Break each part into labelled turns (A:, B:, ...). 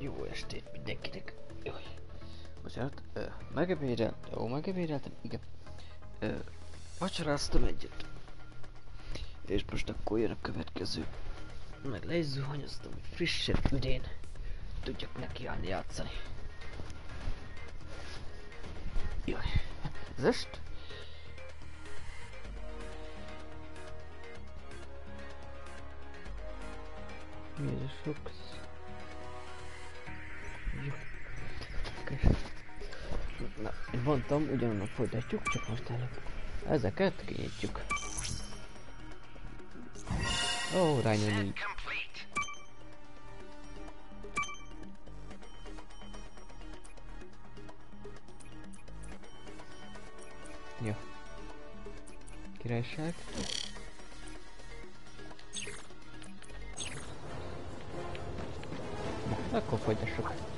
A: Jó estét mindenkinek. Jaj. Bocsánat, ö, megebédelt, jó, megebédeltem, igen. Ö, vacsoráztam egyet. És most akkor jön a következő. Meg le is zuhanyoztam, hogy frissebb üdén tudjak nekiállni játszani. Jaj. Zest? Mi ez a sok? Oké. Na, mondtam, ugyanannak folytatjuk, csak most előbb. Ezeket kinyitjuk. Ó, oh, rányom így. Jó. Királyság. Na, akkor folytassuk.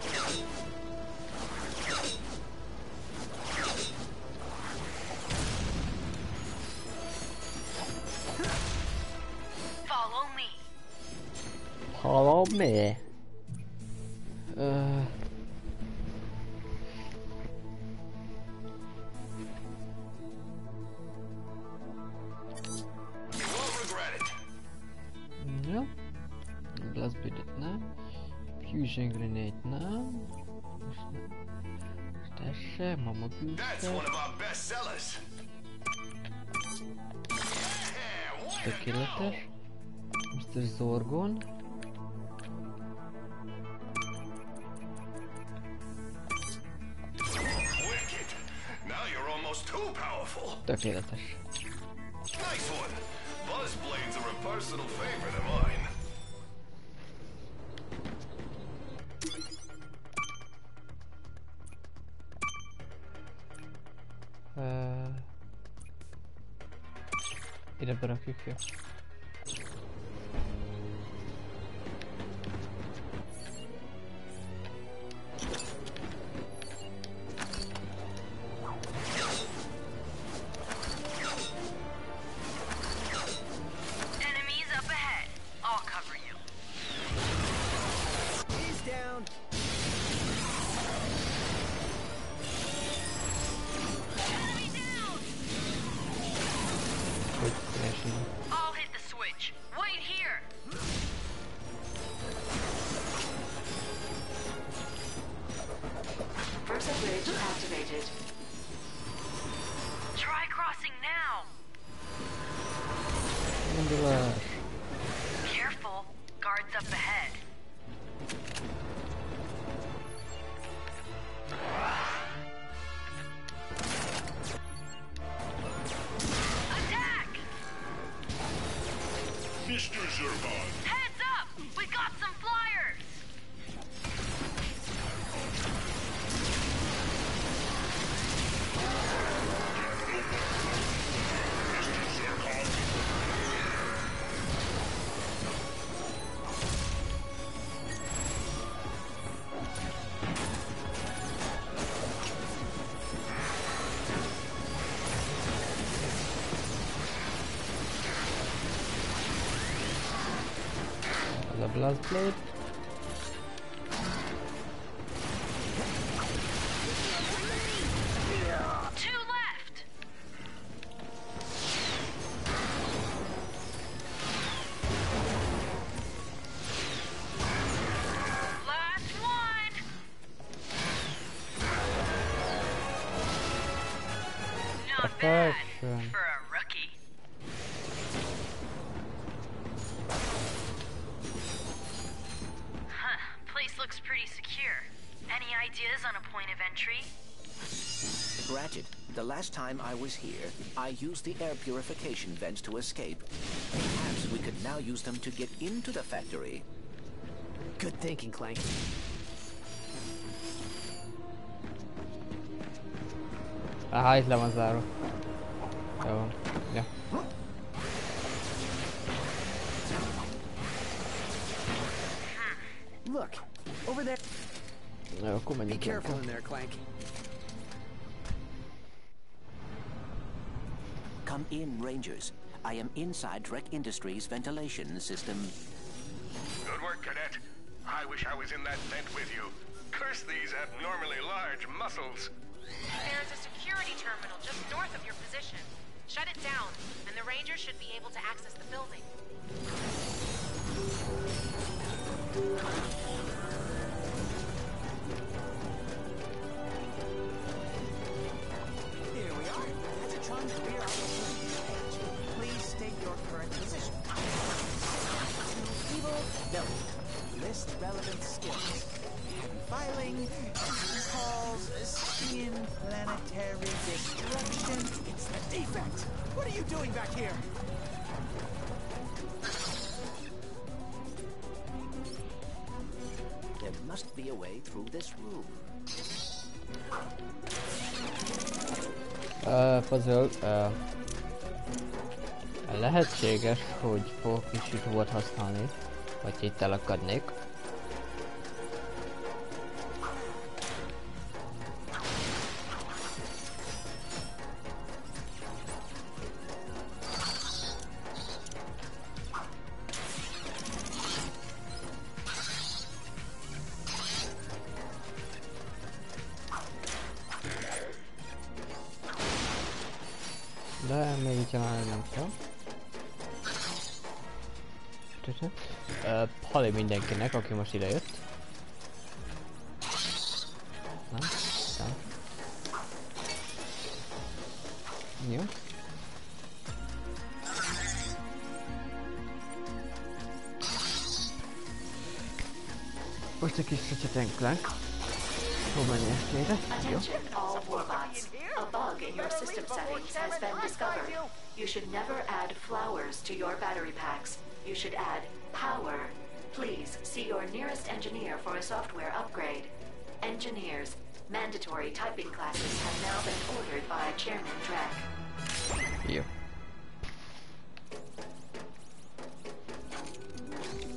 A: Se, Mama
B: That's
A: Booster.
B: one of our best sellers. Yeah, what a
A: Tökéletes. Mr.
B: Zurkon. Powerful. Nice one. Buzz blades are a personal favorite of mine.
A: Ö, Ide berakjuk, jó. Blast Blade.
C: Time I was here, I used the air purification vents to escape. Perhaps we could now use them to get into the factory.
D: Good thinking, Clank.
A: Aha, itt le van zárva. Jó. Ja.
D: Look, over there.
A: Jó, akkor
D: Be careful in there, Clank.
C: In, Rangers. I am inside Drek Industries ventilation system.
B: Good work, Cadet. I wish I was in that vent with you. Curse these abnormally large muscles.
E: There's a security terminal just north of your position. Shut it down, and the Rangers should be able to access the building.
C: Planetary destruction. It's the defect. What are you doing back here? There must be a way through this room.
A: Uh, puzzle, uh, lehetséges, hogy fogok kicsit volt használni, vagy itt elakadnék. Mindenkinek, aki most ide jött. Nem? Nem. Jó. Most egy kis Hol menni estére? Jó.
F: A bug in your system settings has been discovered. You should never add flowers to your battery packs. You should add power. Please see your nearest engineer for a software upgrade. Engineers, mandatory typing classes have now been ordered by Chairman Drek.
A: Jó.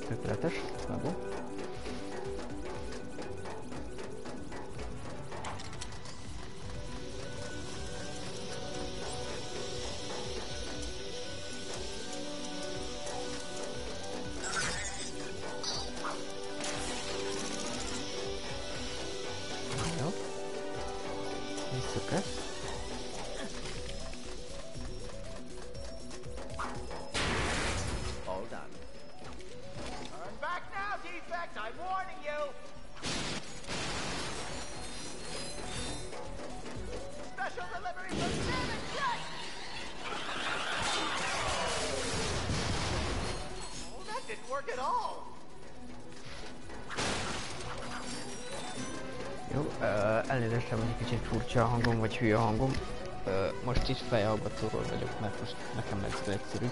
A: Tökéletes. Bravo. Jó. Furcsa a hangom, vagy hülye a hangom. Uh, most itt fejhallgatóról vagyok, mert most nekem ez egyszerű.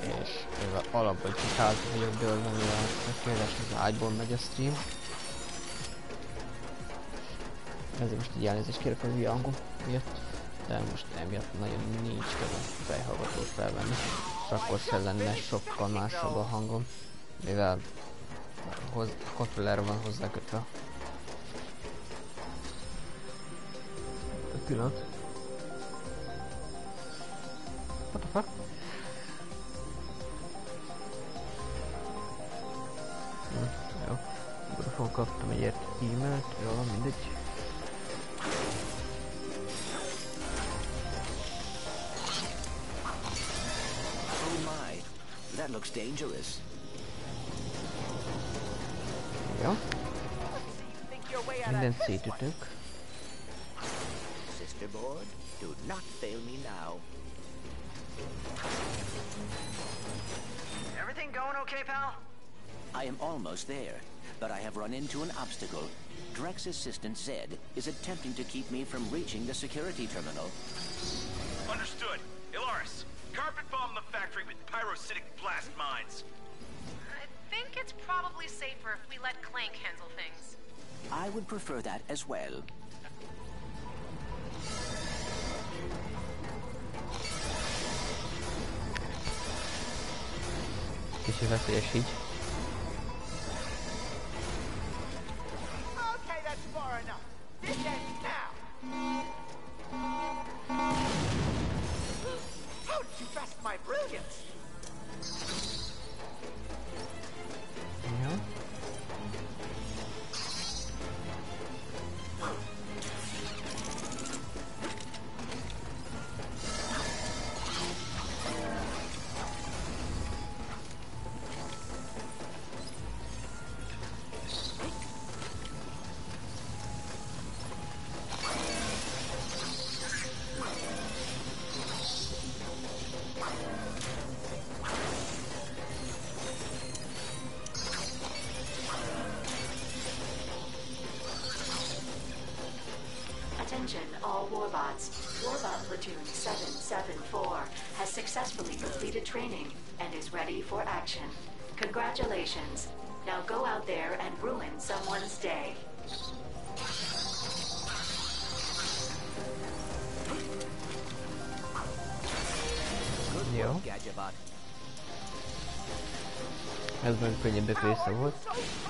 A: És mivel alapból csak hátra vagyok dőlve, mivel tökéletes az ágyból megy a stream. Ezért most így elnézést kérek a hülye hangom miatt. De most emiatt nagyon nincs kedvem fejhallgatót felvenni. És akkor se lenne sokkal másabb a hangom. Mivel hoz, kontrollerre van hozzákötve. Egy pillanat. What the fuck? Jó. Vodafone kaptam egy ilyet e-mailt, jó, van, mindegy.
C: Oh my, that looks dangerous.
A: Jó,
G: Think your way out of
A: mindent szétütök.
C: Not fail me now.
H: Everything going okay, pal?
C: I am almost there, but I have run into an obstacle. Drek's assistant Zed is attempting to keep me from reaching the security terminal.
I: Understood. Elaris, carpet bomb the factory with pyrocytic blast mines.
E: I think it's probably safer if we let Clank handle things.
C: I would prefer that as well.
A: Veszélyes így.
F: successfully completed training and is ready for action. Congratulations. Now go out there and ruin someone's day.
E: Good work, Gadgetbot. Pretty big
J: so
E: what?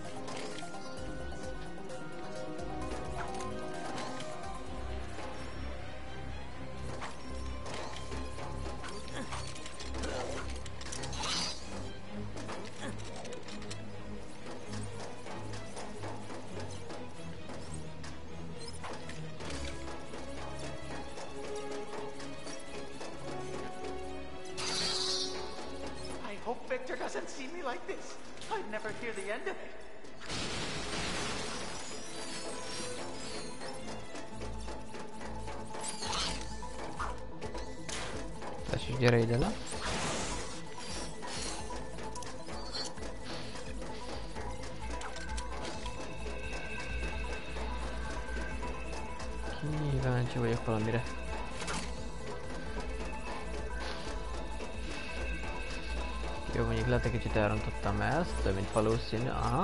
E: ಬೇರೆ ಇದೆಯಲ್ಲ Kíváncsi vagyok valamire. Jó, mondjuk lehet egy kicsit elrontottam ezt, mint valószínű, aha.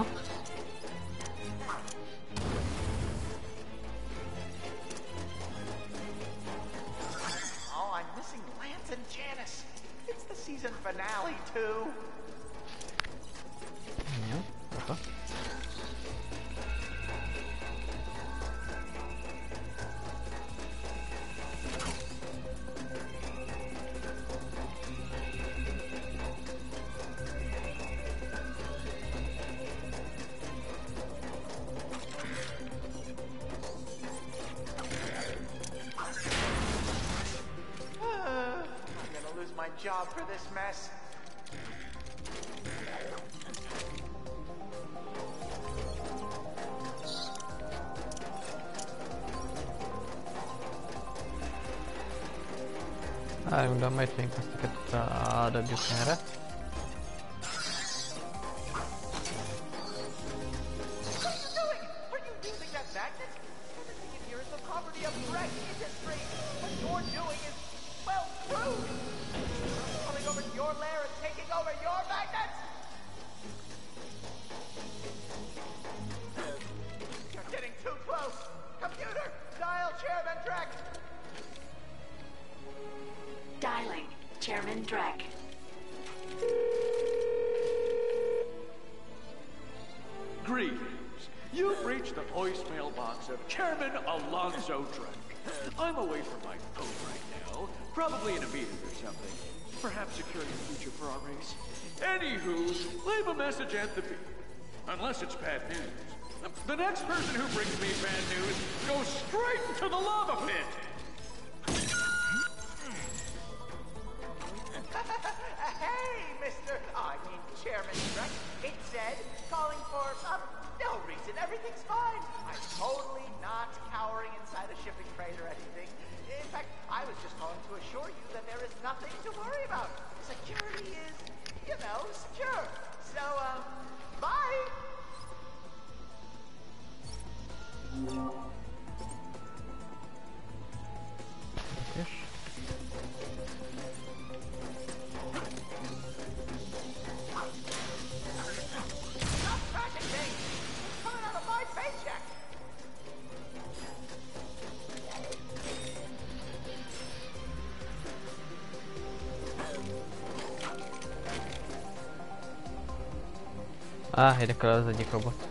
A: Á, érdekel az egyik robot.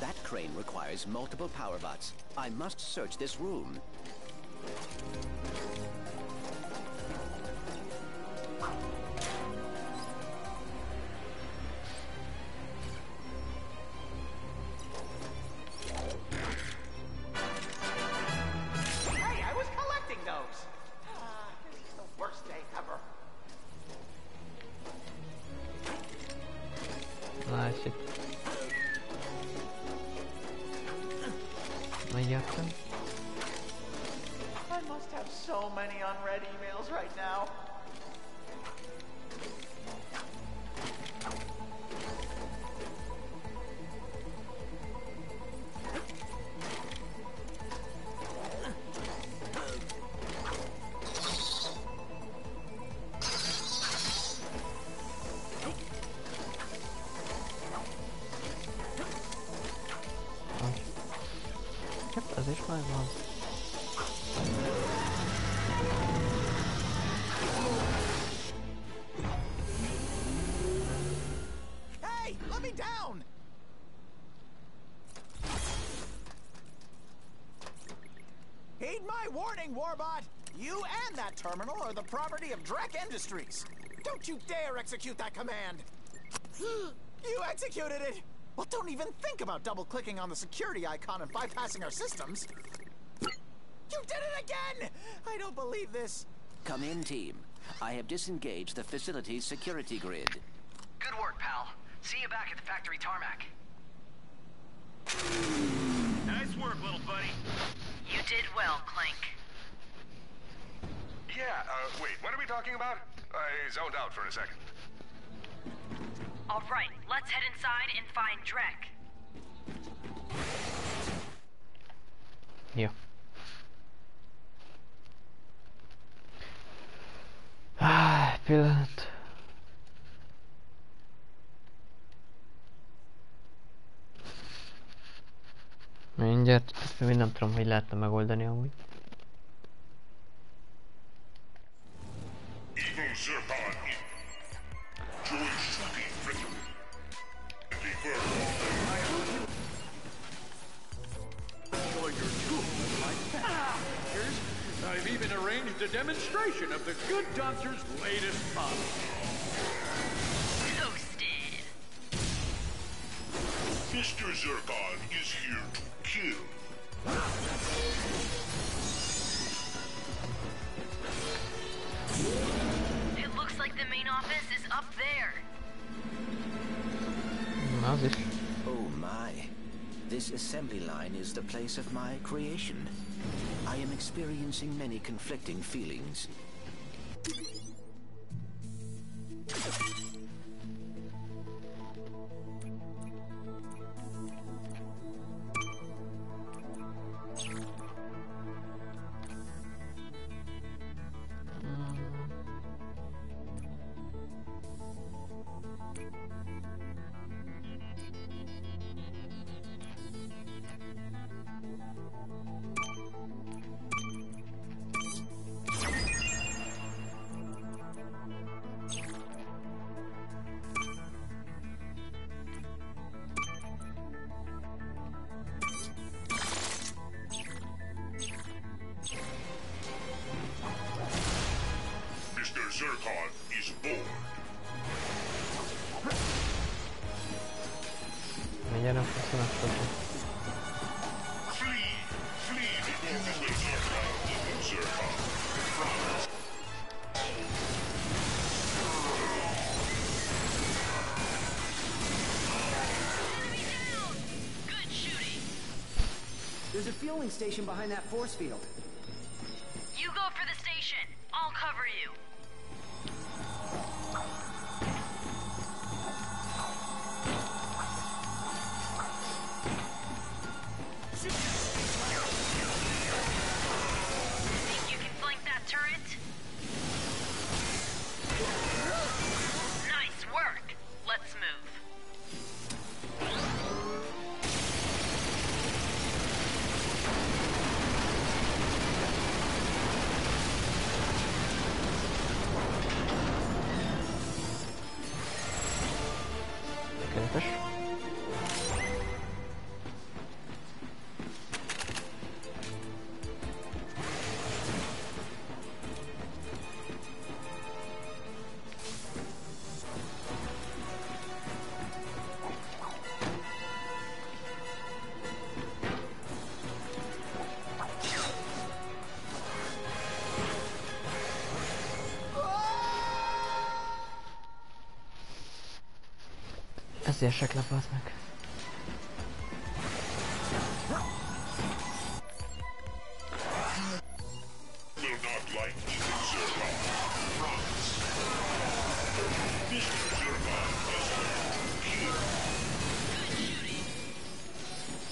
C: That crane requires multiple power bots. I must search this room.
E: Industries. Don't you dare execute that command! you executed it! Well, don't even think about double-clicking on the security icon and bypassing our systems. You did it again! I don't believe this.
C: Come in, team. I have disengaged the facility's security grid.
H: Good work, pal. See you back at the factory tarmac.
I: Nice work, little buddy.
K: You did well, Clank.
B: Yeah, uh, wait, what are we talking about? I zoned out for a second.
K: All right, let's head inside and find Drek.
A: Yeah. Ah, egy pillanat. Mindjárt, ezt még nem tudom, hogy lehetne megoldani amúgy.
L: Evil Zircon. Join shooting victory. Defer.
M: Enjoy your tour with my factors. I've even arranged a demonstration of the good doctor's latest model.
K: Toasted.
L: Mr. Zurkon is here to kill.
K: It looks like the main office is up there.
A: Na.
C: Oh my. This assembly line is the place of my creation. I am experiencing many conflicting feelings.
K: station behind that force field.
L: Sehr.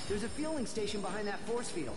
K: There's a fueling station behind that force field.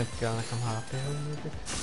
A: my
N: god,
D: I'm happy.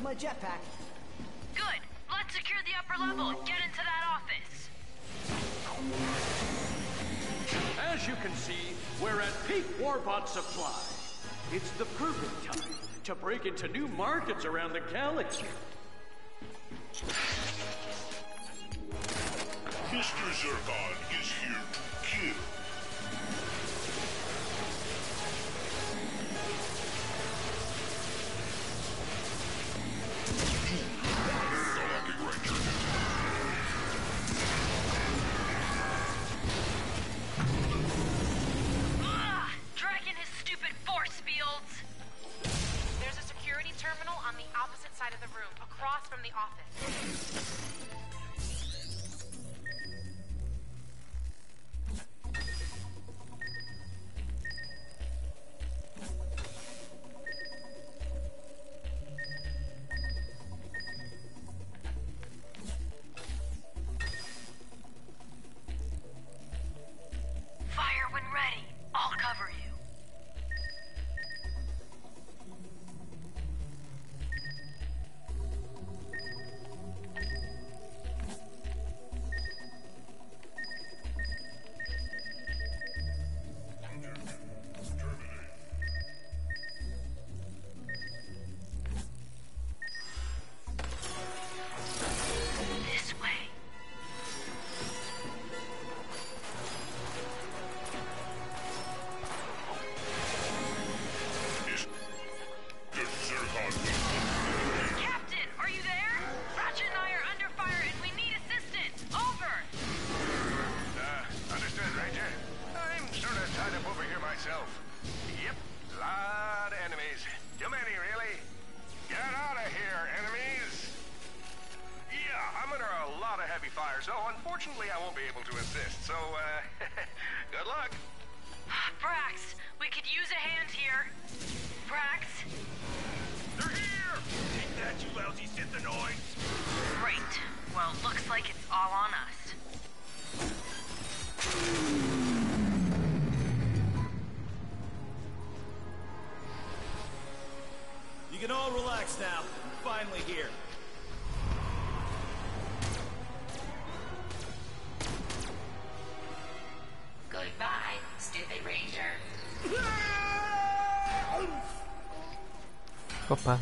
D: with my jetpack.
K: Good. Let's secure the upper level. and Get into that office.
B: As you can see, we're at peak warbot supply. It's the perfect time to break into new markets around the galaxy.
O: apa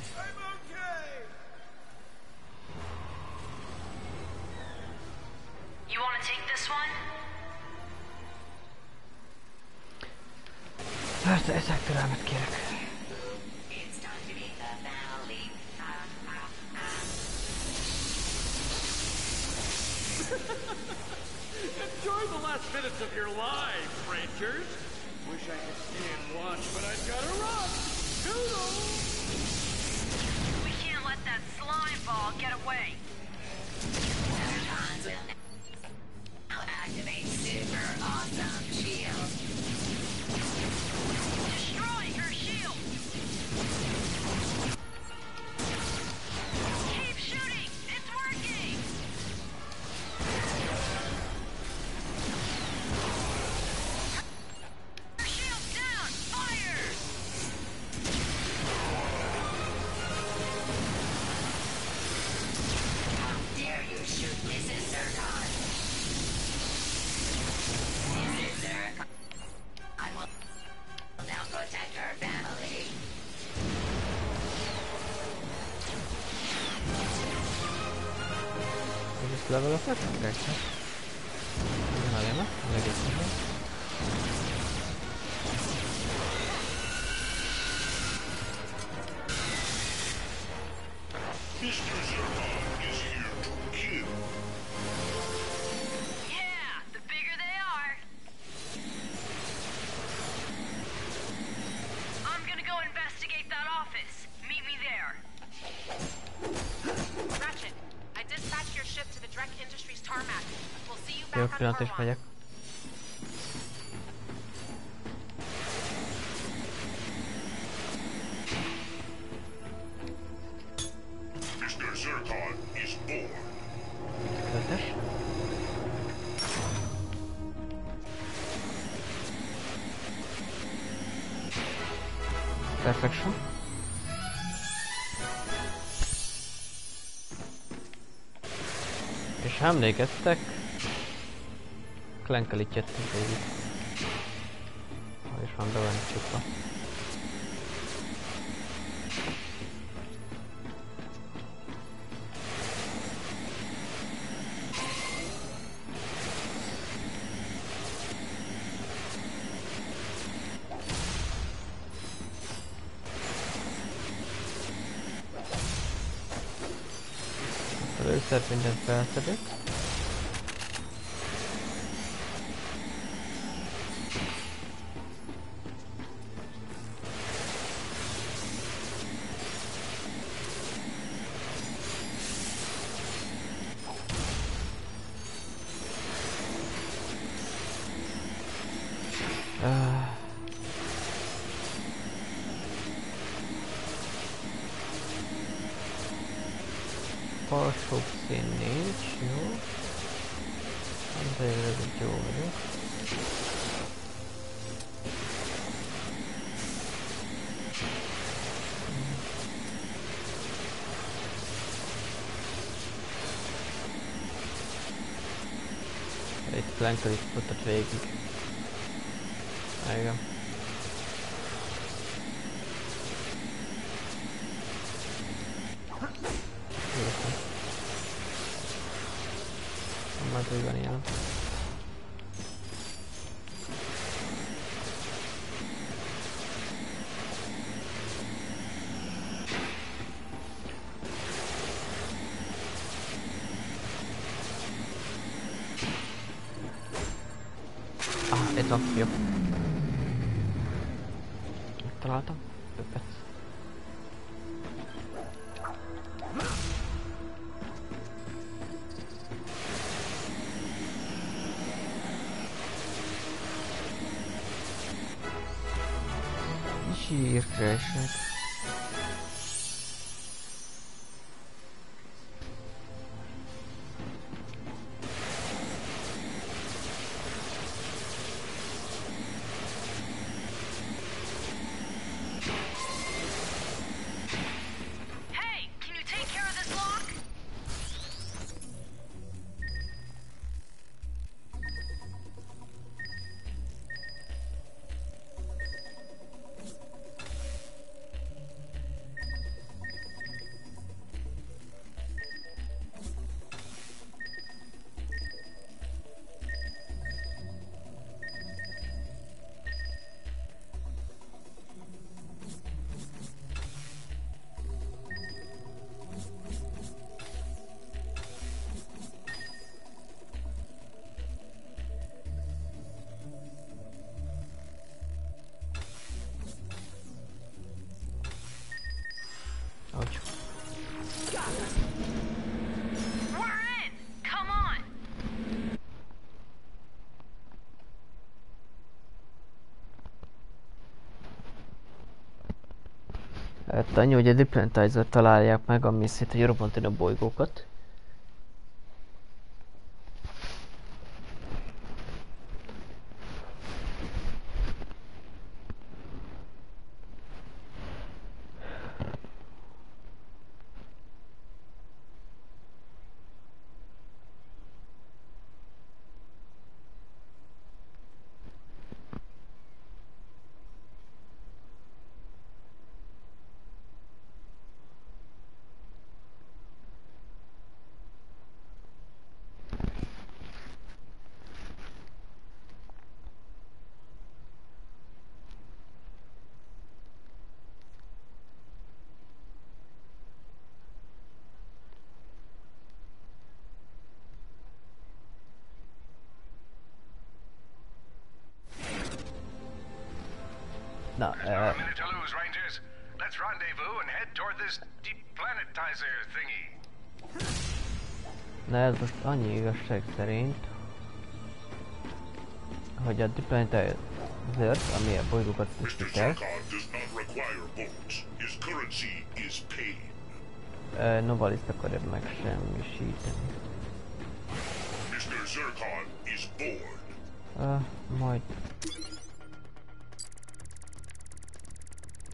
O: mezclado los cartas. No había
L: más. ott is
O: megyek.
L: Mr. Zircon is born.
O: Tökéletes.
A: Perfection. És emlékeztek, Clank itt jöttünk végig. Hol is van, be van csukva. Először mindent felszedek. Itt Plankel itt futott annyi, hogy a Diplantizer találják meg, ami szét, hogy robbantani a bolygókat. Na,
B: There's
A: uh,
B: not a minute to lose, Rangers. Let's rendezvous and head toward this deplanetizer thingy.
A: na ez most annyi igazság szerint, hogy a Diplantizer, ami a bolygókat
L: is pain.
A: uh, Novalis akarja megsemmisíteni.
L: Mr. Zircon is bored.
A: Uh, majd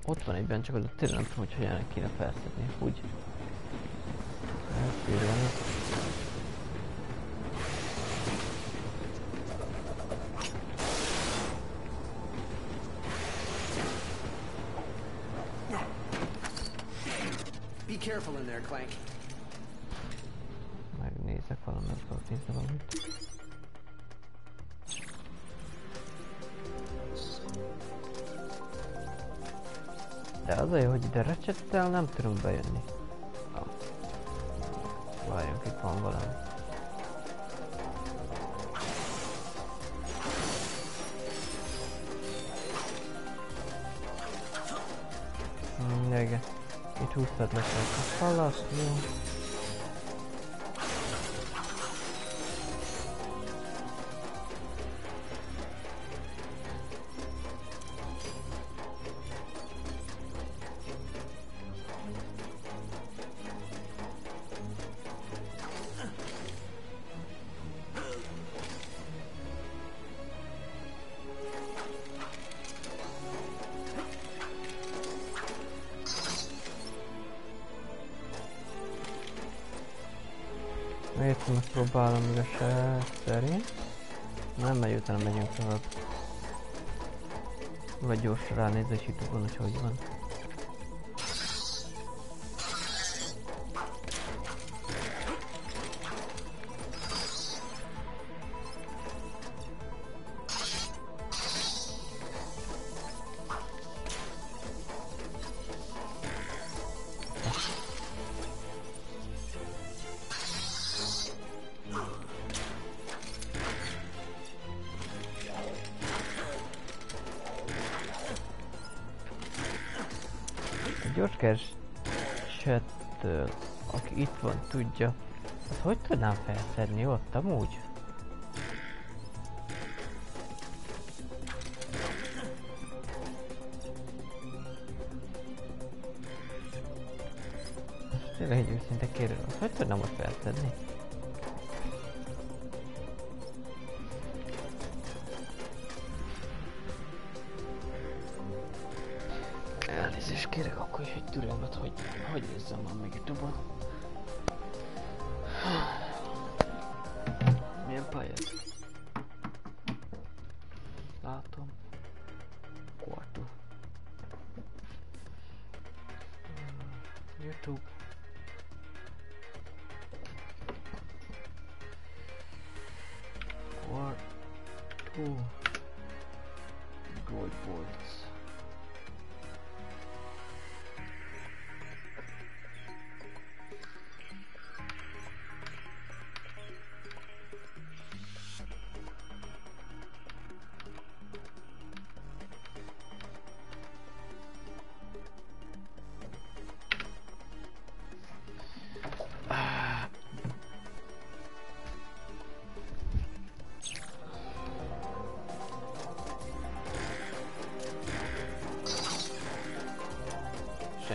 A: Ott van egyben, csak oda tényleg nem tudom, hogy hogyan kéne felszedni. Úgy. Elférve.
D: Careful in there, Clank.
A: Megnézek valamit, nézni valamit. De az a jó, hogy ide recsettel nem tudunk bejönni. Húztad le a falat, jó. hirtelen menjünk tovább. Vagy gyorsra ránézve, és itt hogy hogy van. Ott amúgy? Tényleg egy őszinte azt hogy tudnám ott felszedni? Elnézést kérek akkor is egy türelmet, hogy hogy nézzem már meg Youtube-on.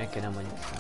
A: que eran buenísimos.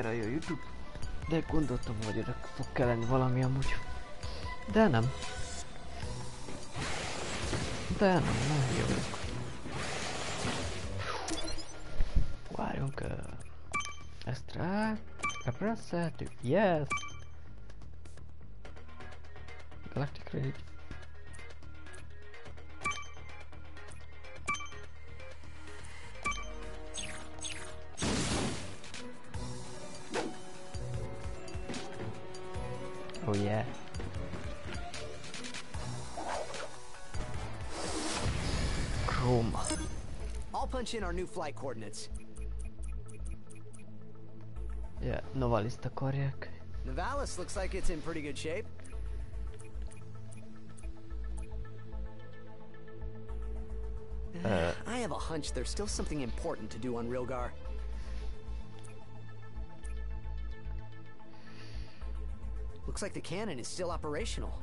A: kamerája a Youtube, de gondoltam, hogy oda fog kelleni valami amúgy. De nem. De nem, nem hívjuk. Várjunk. Uh, ezt rá. Represszeltük. Yes! Galactic Rage.
P: new flight coordinates.
A: Yeah, Novalis Takoriak.
P: Novalis looks like it's in pretty good shape.
A: Uh,
P: I have a hunch there's still something important to do on Rilgar. Looks like the cannon is still operational.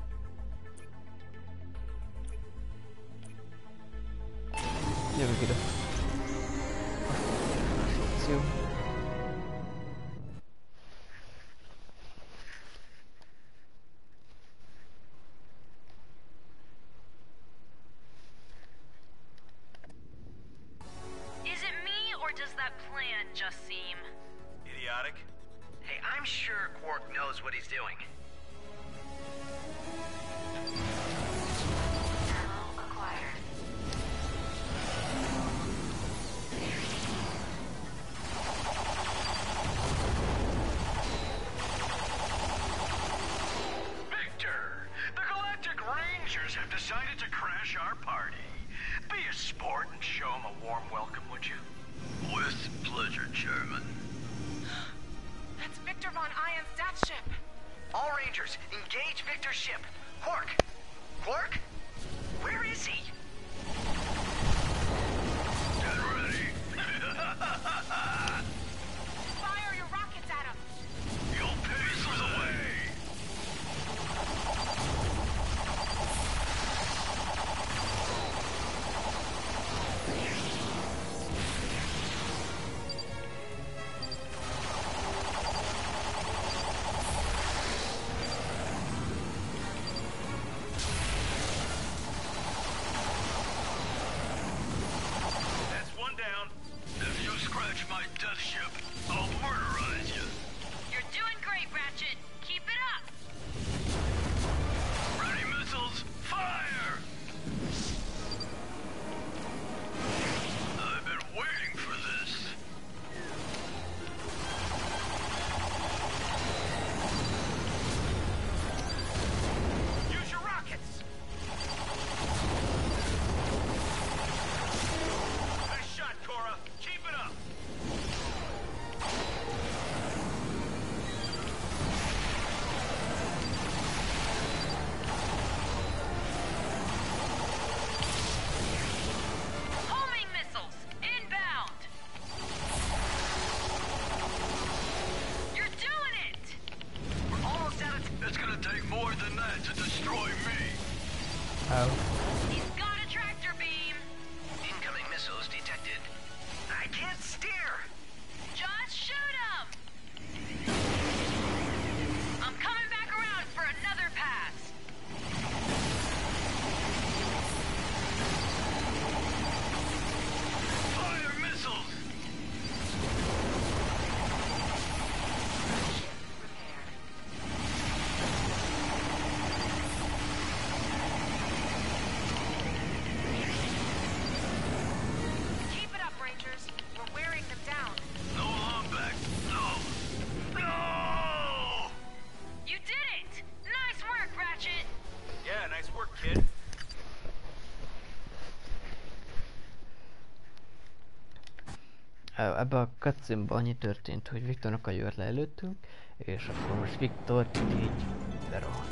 A: ebbe a cutscene annyi történt, hogy Viktornak a jött le előttünk, és akkor most Viktor így lerohan.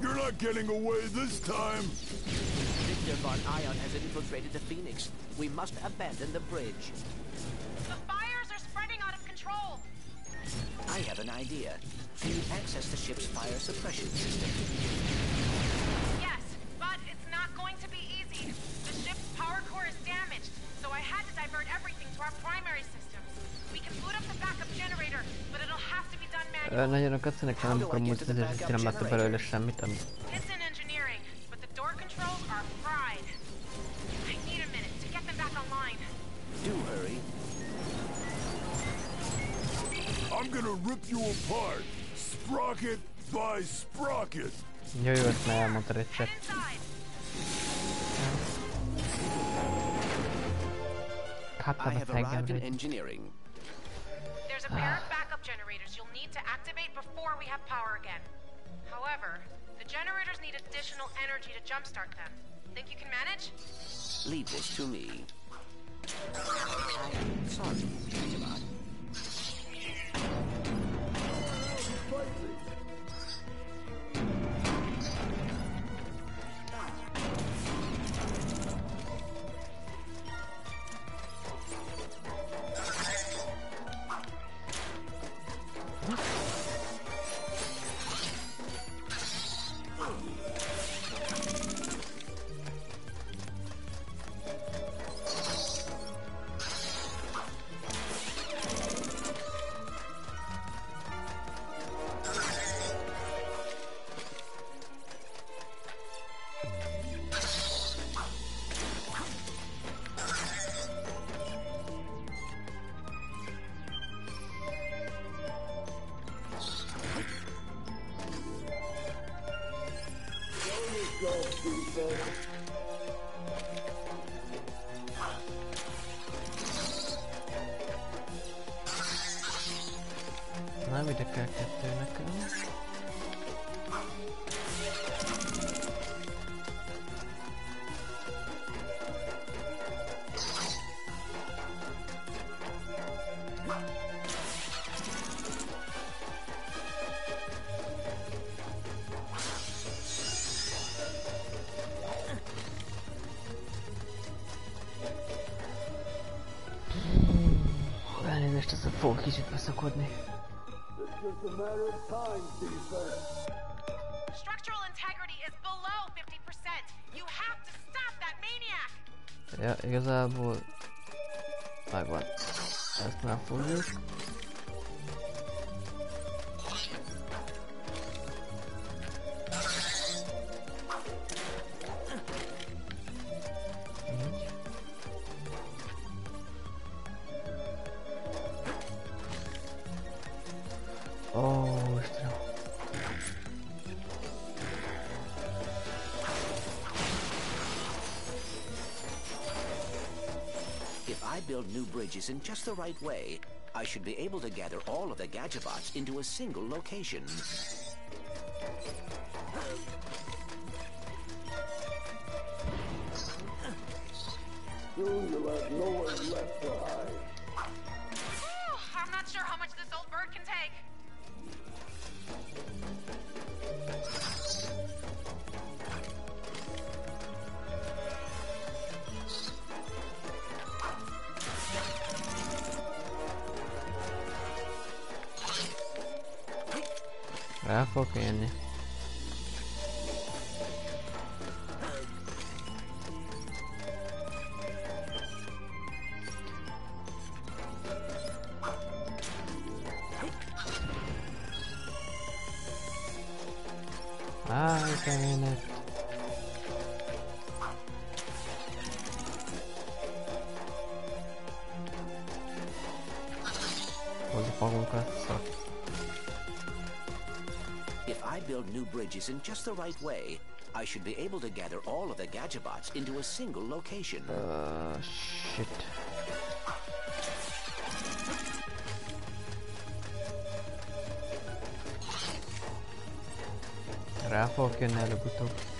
Q: You're not getting away this time!
R: Victor von Ion has infiltrated the Phoenix. We must abandon the bridge.
C: The fires are spreading out of control!
R: I have an idea. Can you access the ship's fire suppression system?
A: nagyon a köszönök, nem amikor múlt ezért nem láttam belőle semmit, ami...
L: I'm gonna rip you apart, sprocket by sprocket.
A: Jó, jó, ezt már elmondtad egyszer.
C: Kaptam a engineering.
R: There's a pair of backup generators activate before we have power again. However, the generators need additional energy to jumpstart them. Think you can manage?
C: Leave this to me. I'm sorry, Jabba.
L: It's just a matter of time.
R: Structural integrity is below 50%. You have to stop that maniac!
A: Ja, igazából megvan. Ezt már fogjuk. Így.
C: In just the right way, I should be able to gather all of the Gadgetobots into a single location. The right way, I should be able to gather all of the Gadgetobots into a single location.
A: Uh, shit. Rá fogok jönni előbb-utóbb.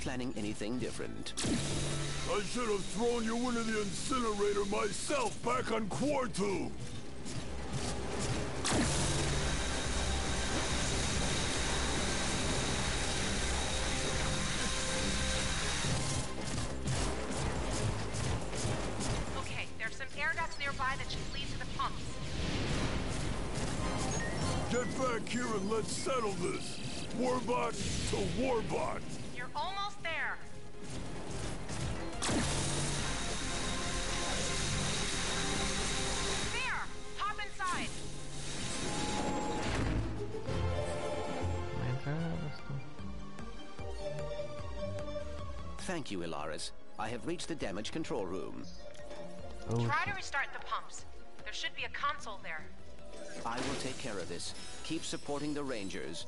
C: Planning anything different.
Q: I should have thrown you into the incinerator myself back on Quartu.
R: Okay, there's some air ducts nearby that should lead to the pumps.
Q: Get back here and let's settle this. Warbot to Warbot.
C: Thank you, Elaris. I have reached the damage control room. Oh.
R: Try to restart the pumps. There should be a console there.
C: I will take care of this. Keep supporting the Rangers.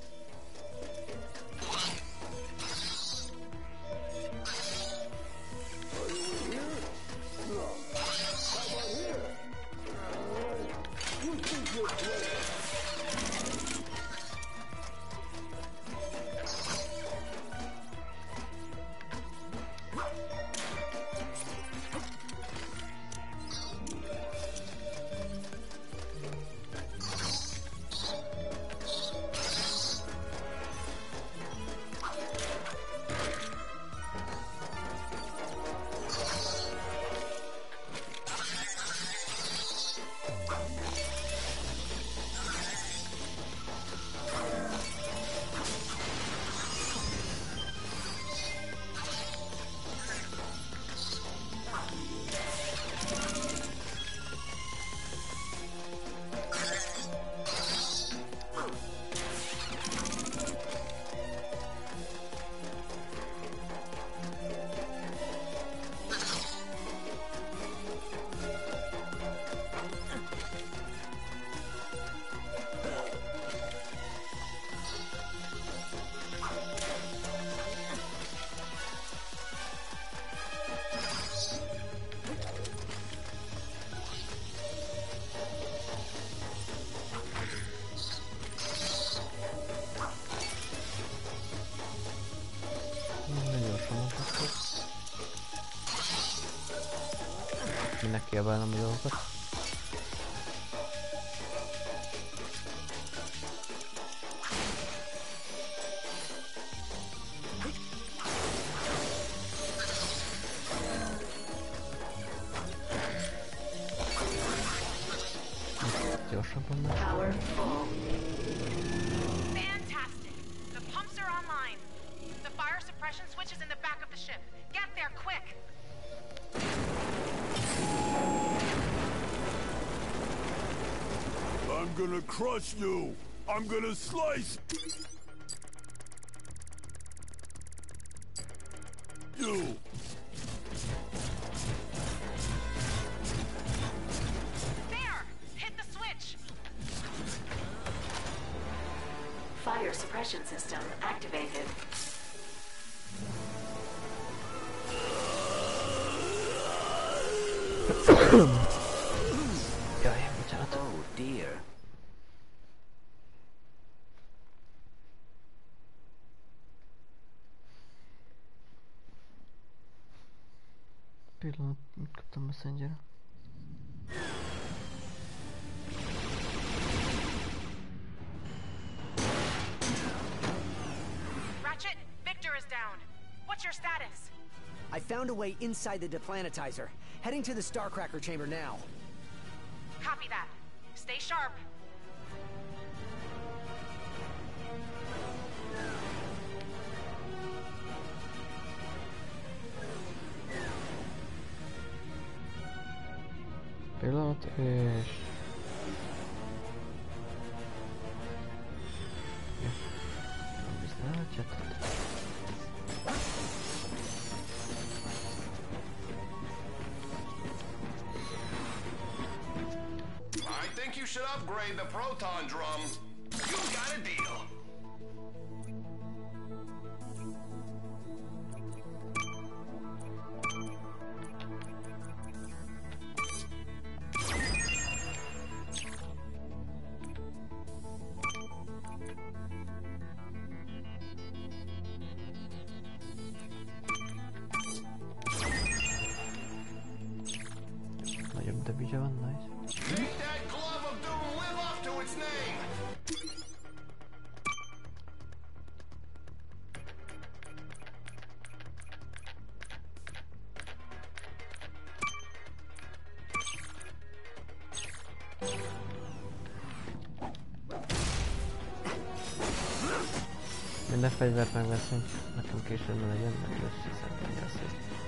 Q: I'm gonna slice.
A: Pillanat, mit kaptam messenger
R: Ratchet, Victor is down. What's your status?
D: I found a way inside the deplanetizer. Heading to the Starcracker chamber now.
R: Copy that. Stay sharp.
A: Hogy chatot.
B: I think you should upgrade the proton drum. You got a deal.
A: Fegyvert megveszünk, nekem később legyen, meg lesz szerintem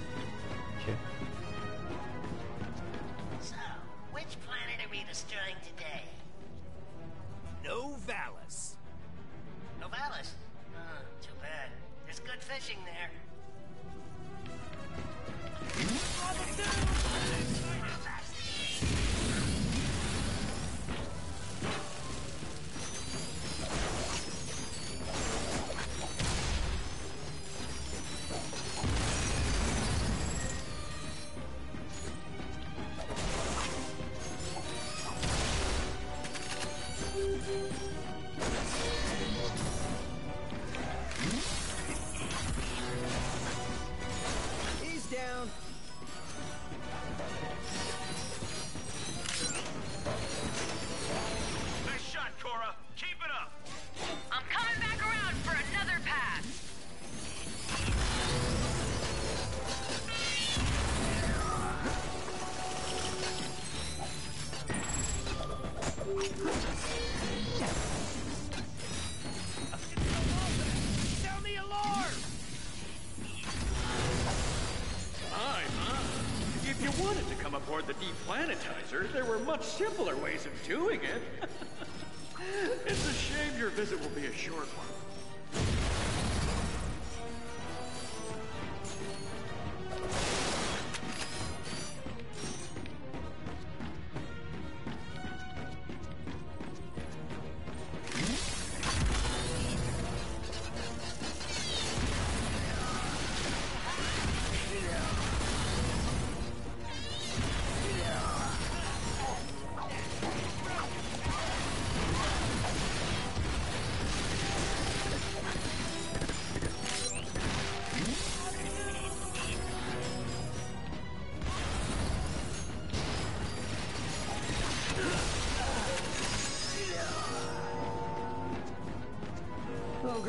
M: deplanetizer, there were much simpler ways of doing it.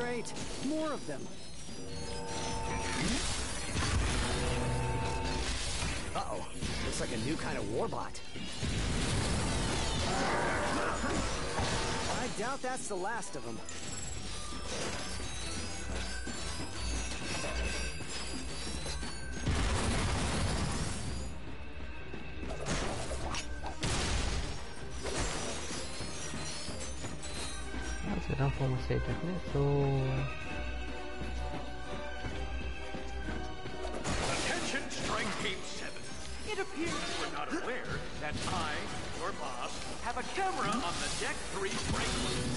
D: great. More of them. Uh-oh. Looks like a new kind of warbot. I doubt that's the last of them.
A: Azért nem fogom szétütni, szóval...
M: Attention, that I, your boss, have a camera on the Deck 3 break room.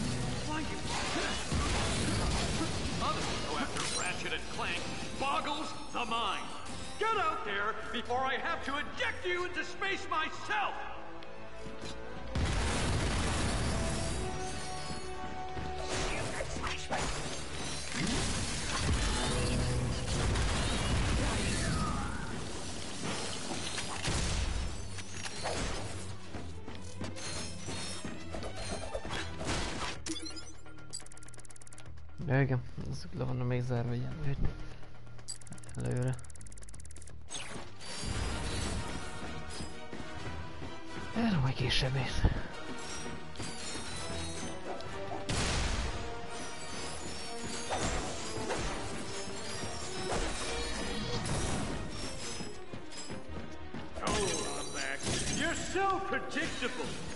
M: Why you... Others go after Ratchet and Clank boggles the mind. Get out there before I have to eject you into space myself!
A: Ja igen, ez le van még zárva ilyen lőtt. Előre. Erre majd később ész.
M: Oh, I'm back. You're so predictable.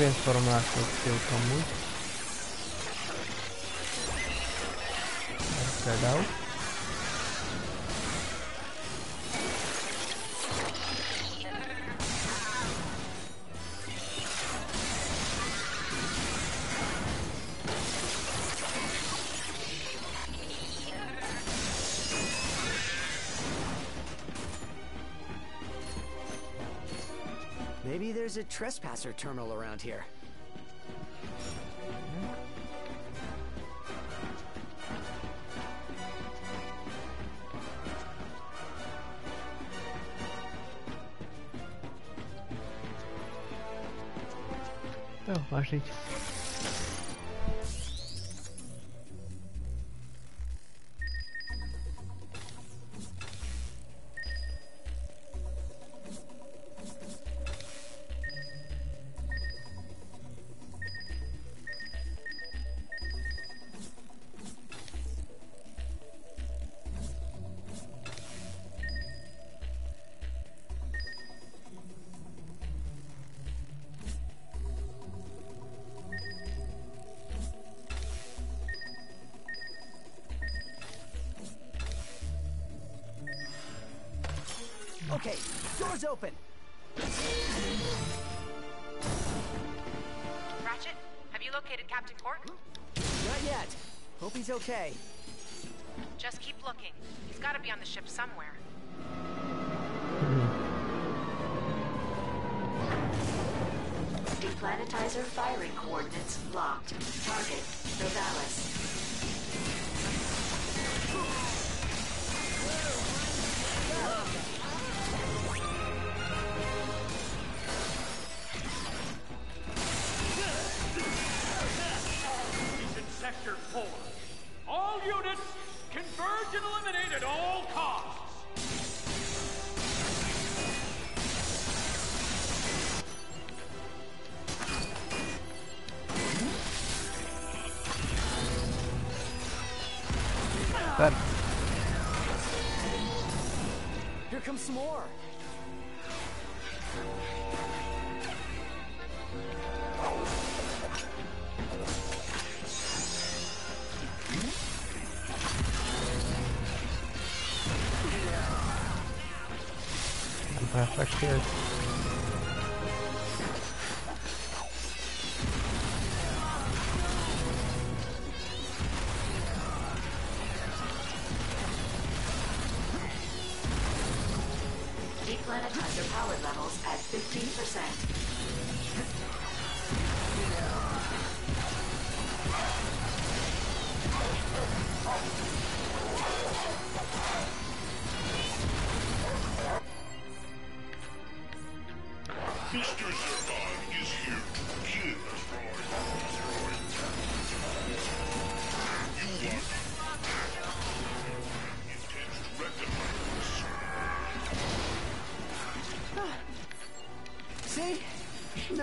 A: Ez egy nagyon pénzformás opciók
D: there's a trespasser terminal around here.
A: Jó, más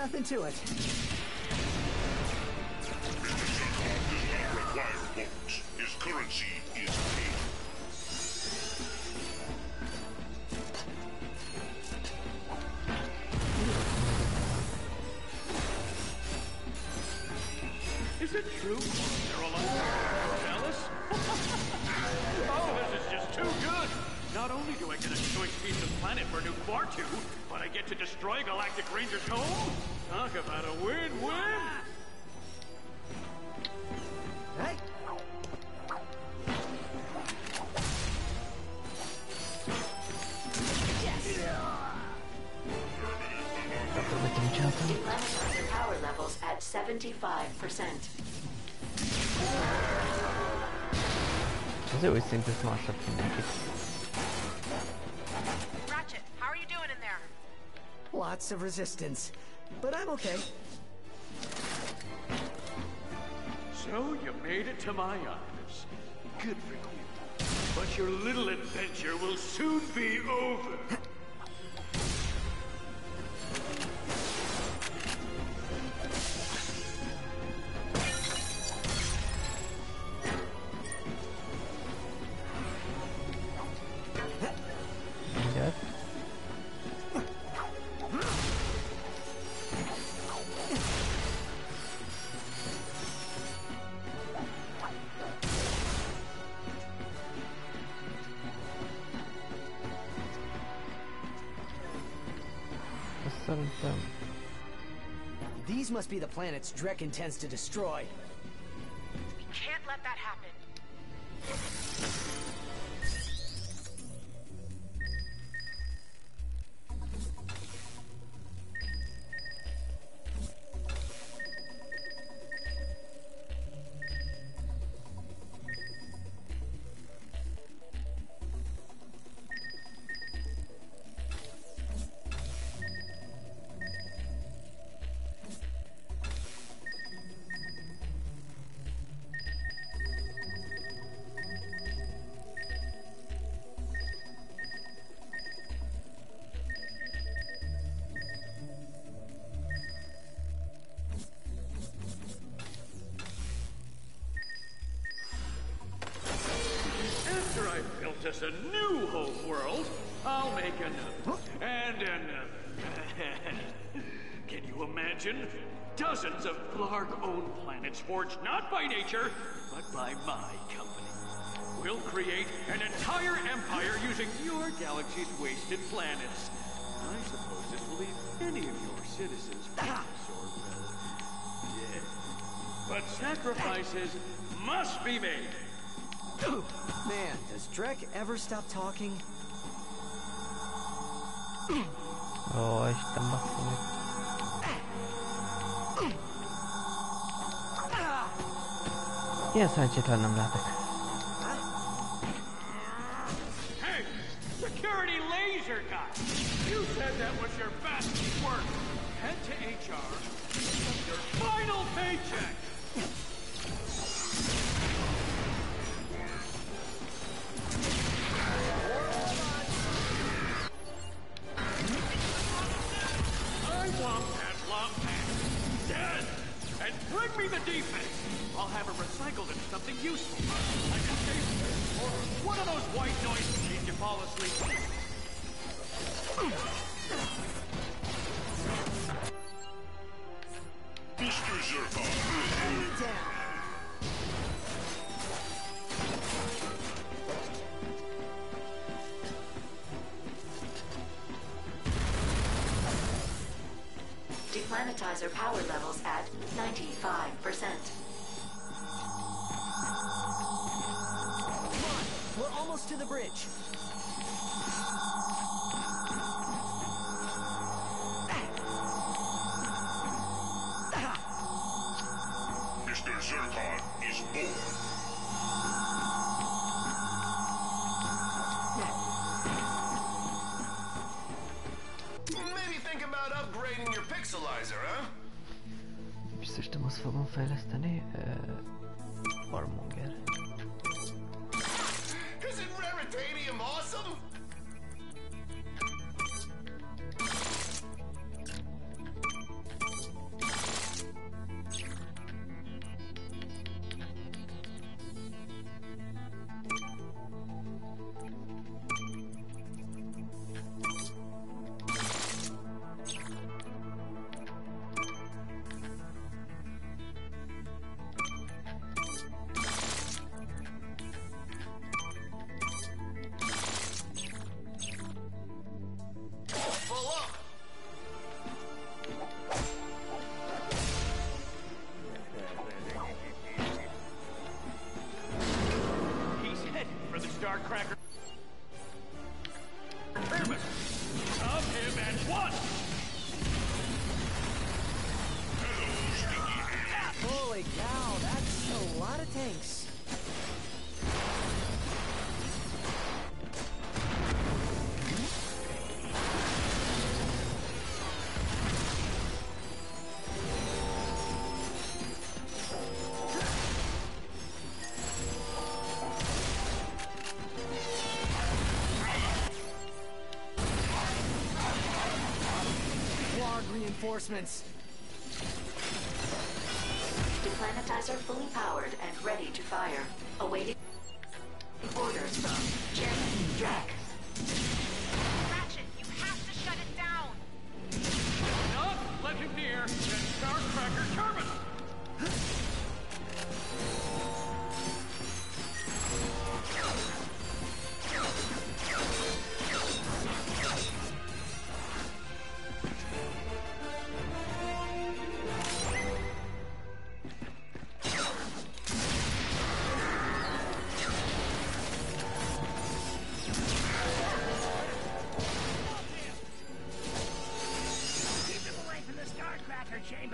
D: Nothing to it.
M: Not only do I get a choice piece of planet for new Quartu, but I get to destroy Galactic Ranger's home? Talk about a win-win.
D: Hey,
F: Planetizer power levels at 75%.
A: Ez új szintű smassabb mindenkit.
R: Ratchet,
D: lots of resistance. But I'm okay.
M: So you made it to my office. Good for you. But your little adventure will soon be over.
D: Must be the planets Drek intends to destroy.
M: Be made.
D: Man, does Drek ever stop talking?
A: Oh, Ó, Isten bassza meg. Ilyen szerencsétlen nem lehetek.
M: Hey, bring me the defense. I'll have it recycled into something useful. Like a tape or one of those white noise machines you fall asleep.
L: Mr. Zurkon.
D: Down.
F: Deplanetizer power levels at 95%.
S: Huh?
A: Biztos nem azt fogom fejleszteni.
D: Reinforcements.
F: Deplanetizer fully powered and ready to fire. Awaiting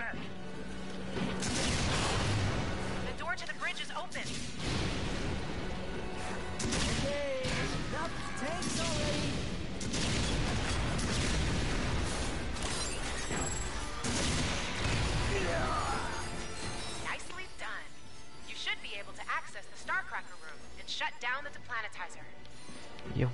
M: Starcracker.
S: The
R: door to the bridge is open.
D: Okay, enough tanks already.
R: Nicely done. You should be able to access the Starcracker room and shut down the deplanetizer.
A: Jó.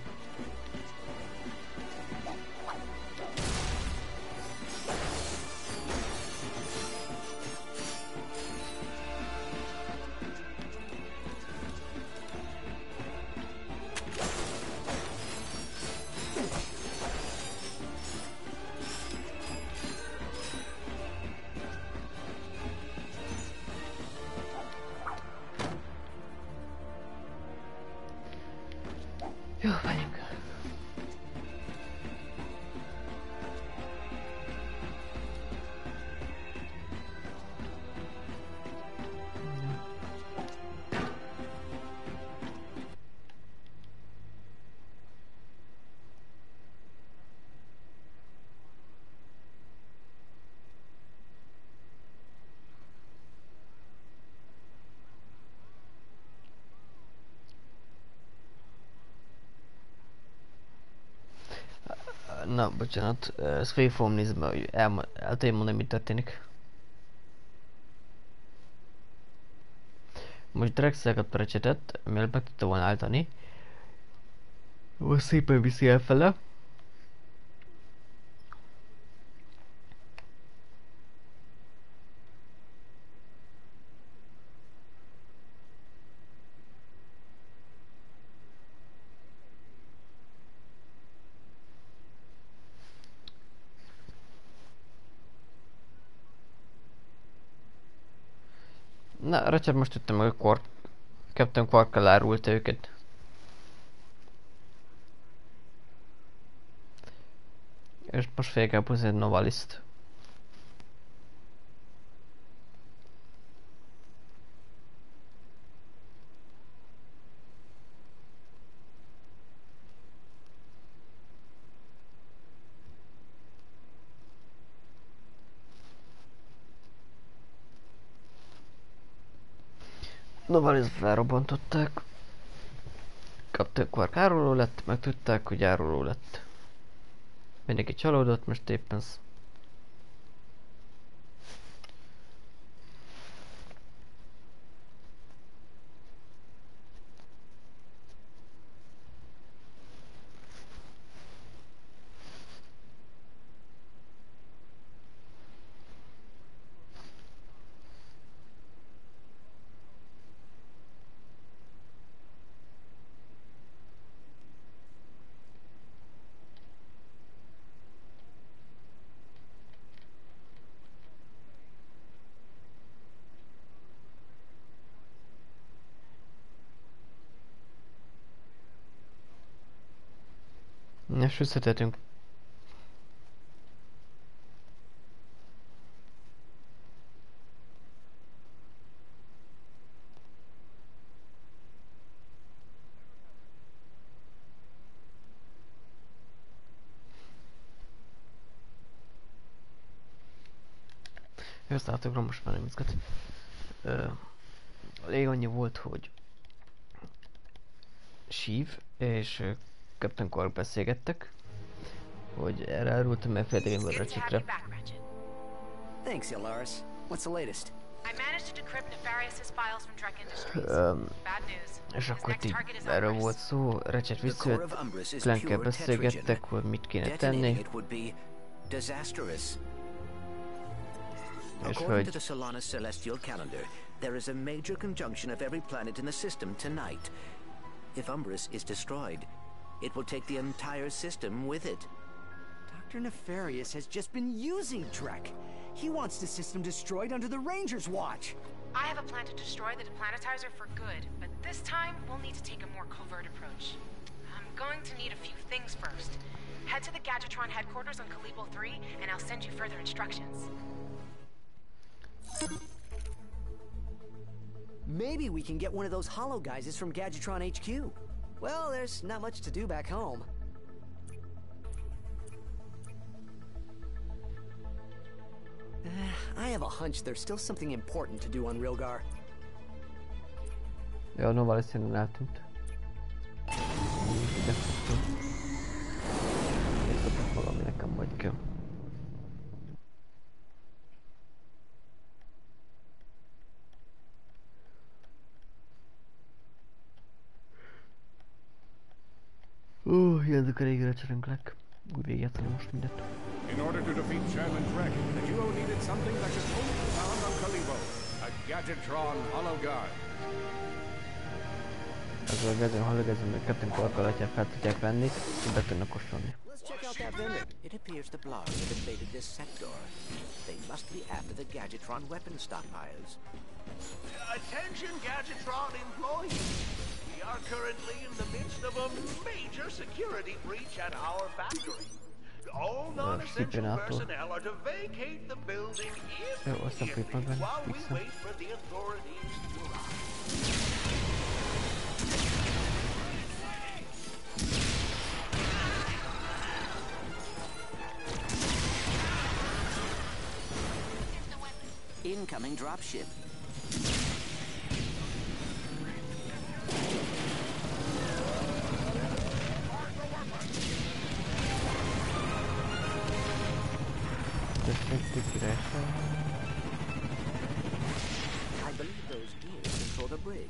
A: Na, bocsánat, ezt nézni, mert hogy el, el tudjam mondani, mi történik. Most Drexel csetet, mielőtt meg tudta volna állítani. Most szépen viszi elfele. Richard most tudtam meg, hogy Quark... Captain Quark elárulta őket. És most fel kell hozni Novaliszt. Novalis felrobbantották. Captain Quark áruló lett, meg tudták, hogy áruló lett. Mindenki csalódott, most éppen És összetetünk. Összeálltokra most már nem izgat. Lég annyi volt, hogy sív, és Captain Quark beszélgettek, hogy erre árultam meg Fedrénből Ratchetre.
D: Thanks, Elaris. What's the latest?
R: I managed to decrypt Nefarious' files from Drek Industries.
A: Öm,
R: Bad news.
A: és
R: His
A: akkor
R: next
A: így
R: target is
A: erről
R: Umbris.
A: volt szó, Ratchet visszajött,
C: Umbris is
A: Clankkel
C: pure
A: beszélgettek,
C: tetragen.
A: hogy mit kéne
C: Detonating
A: tenni,
C: it would be disastrous.
A: és
C: According to
A: hogy
C: the Solana's celestial calendar, there is a major conjunction of every planet in the system tonight. If Umbris is destroyed, it will take the entire system with it.
D: Dr. Nefarious has just been using Drek. He wants the system destroyed under the Ranger's watch.
R: I have a plan to destroy the deplanetizer for good, but this time we'll need to take a more covert approach. I'm going to need a few things first. Head to the Gadgetron headquarters on Kalebo 3, and I'll send you further instructions.
D: Maybe we can get one of those Holo-Guises from Gadgetron HQ. Well, there's not much to do back home. Eh, I have a hunch there's still something important to do on Rilgar.
A: Ja, no valószínűleg eltűnt. Ide fogtam. Készítettem hiányzik a régi recserünknek. Úgy végigjátszani most mindent.
B: In order to defeat Chairman Drek, the duo needed something that could only be found on Kalebo. A Gadgetron hollow guard.
A: Ez a vezén hallgazom, hogy Captain Quarkkal atyát fel tudják venni, és be tudnak kosolni.
C: Let's check out that vendor. It appears the Blarg have invaded this sector. They must be after the Gadgetron weapon stockpiles.
I: Attention Gadgetron employees! We are currently in the midst of a major security breach at our factory. All non-essential personnel are to vacate the building
A: Jó, azt a
I: immediately while we wait for the authorities to arrive.
C: Incoming dropship. I believe those gears control the bridge.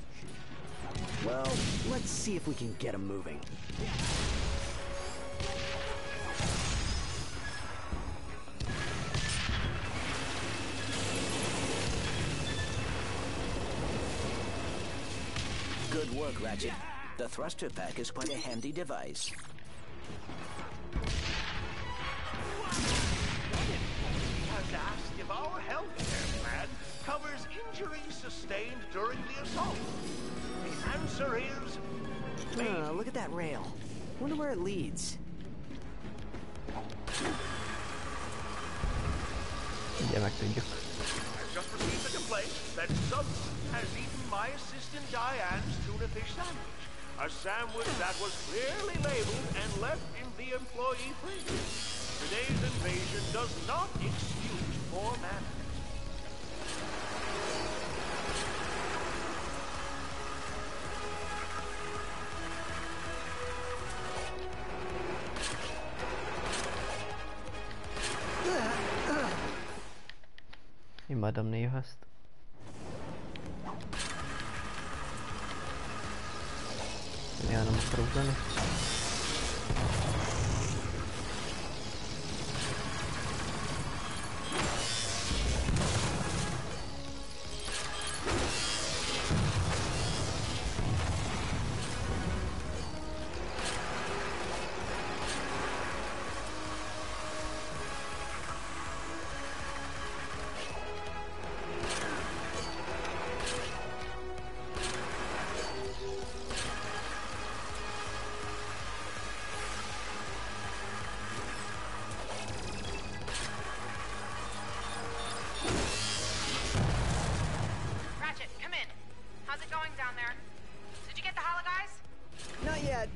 D: Well, let's see if we can get him moving.
C: Work, Ratchet. The thruster pack is quite a handy device.
I: asked if our healthcare plan covers injuries sustained during the assault. The answer is
D: Uh, look at that rail. Wonder where it leads.
A: Ugye megtudjuk.
I: I've just received a complaint that someone has eaten my assistant Diane's tuna fish sandwich. A sandwich that was clearly labeled and left in the employee fridge. Today's invasion does not excuse poor manners.
A: Imádom néha ezt.
D: plano.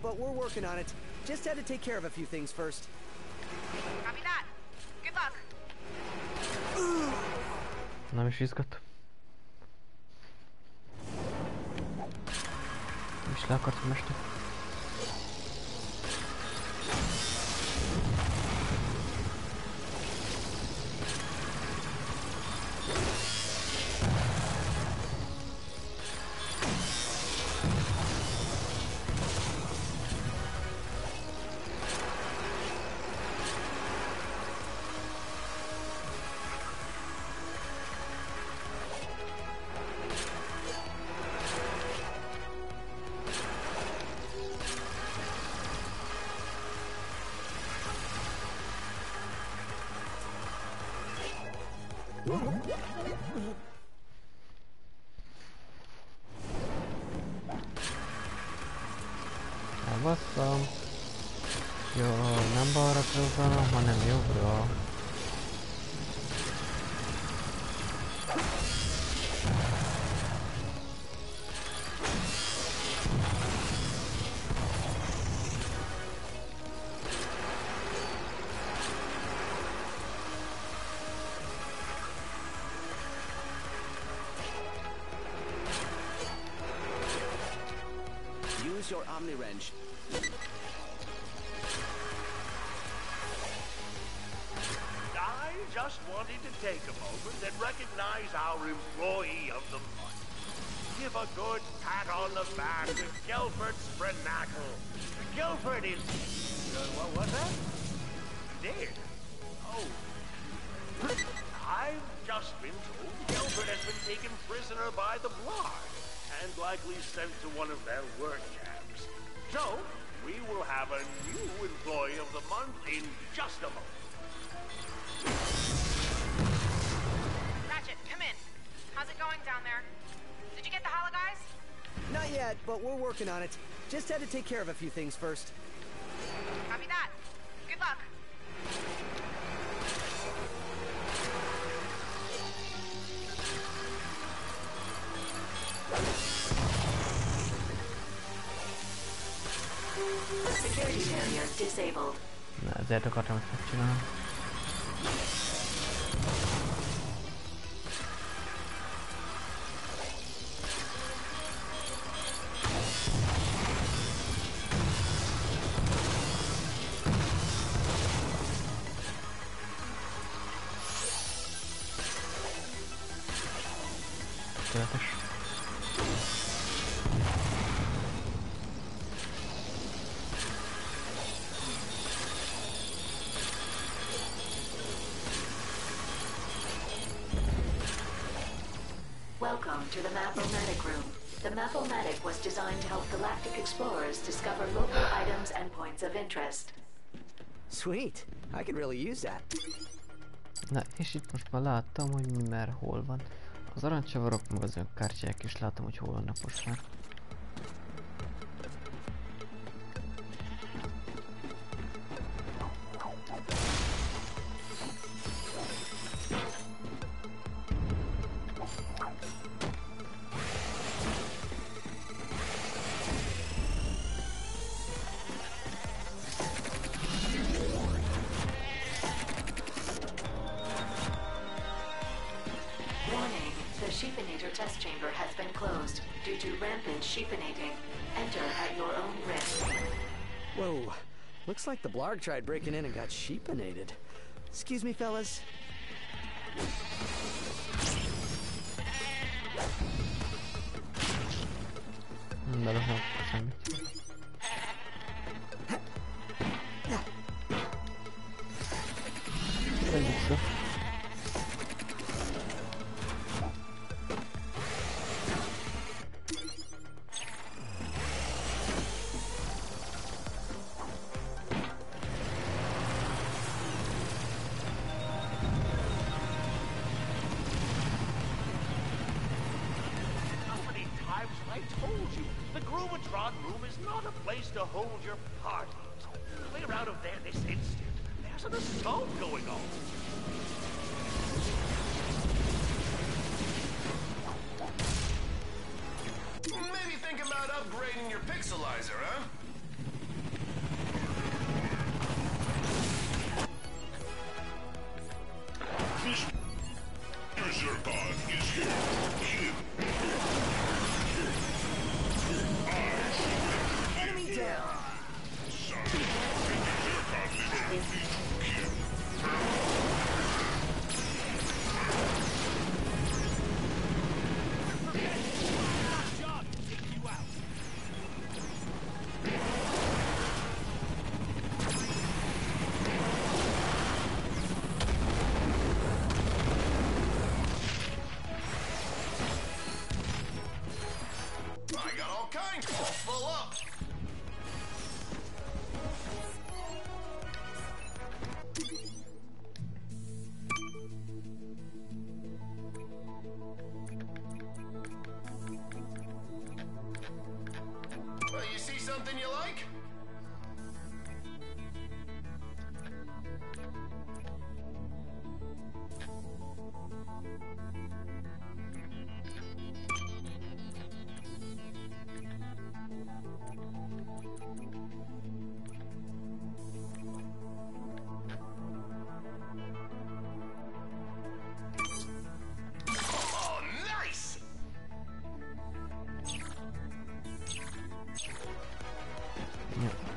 D: But we're working on it. Just had to take care of a few things first.
R: Copy that. Good luck.
A: Nem is izgat. Nem is le
C: Use your Omni Wrench.
I: I just wanted to take a moment and recognize our employee of the month. Give a good pat on the back to Gelfert Sprenackle. Gelfert is... Uh, what was that? Dead. Oh. I've just been told Gelfert has been taken prisoner by the Blarg and likely sent to one of their work camps. So, we will have a new employee of the month in just a moment.
R: Ratchet, come in. How's it going down there? Did you get the Holo-Guise?
D: Not yet, but we're working on it. Just had to take care of a few things first.
R: Copy that.
F: Disabled.
A: Na, ezért akartam ezt megcsinálni.
D: Sweet. I could really use that.
A: Na, és itt most már láttam, hogy mi már hol van. Az arancsavarok, meg az ön kártyák is látom, hogy hol vannak most már.
D: Tried breaking in and got sheepinated. Excuse me, fellas.
I: Place to hold your parties. Clear out of there this instant. There's an assault going on.
B: Maybe think about upgrading your pixelizer, huh?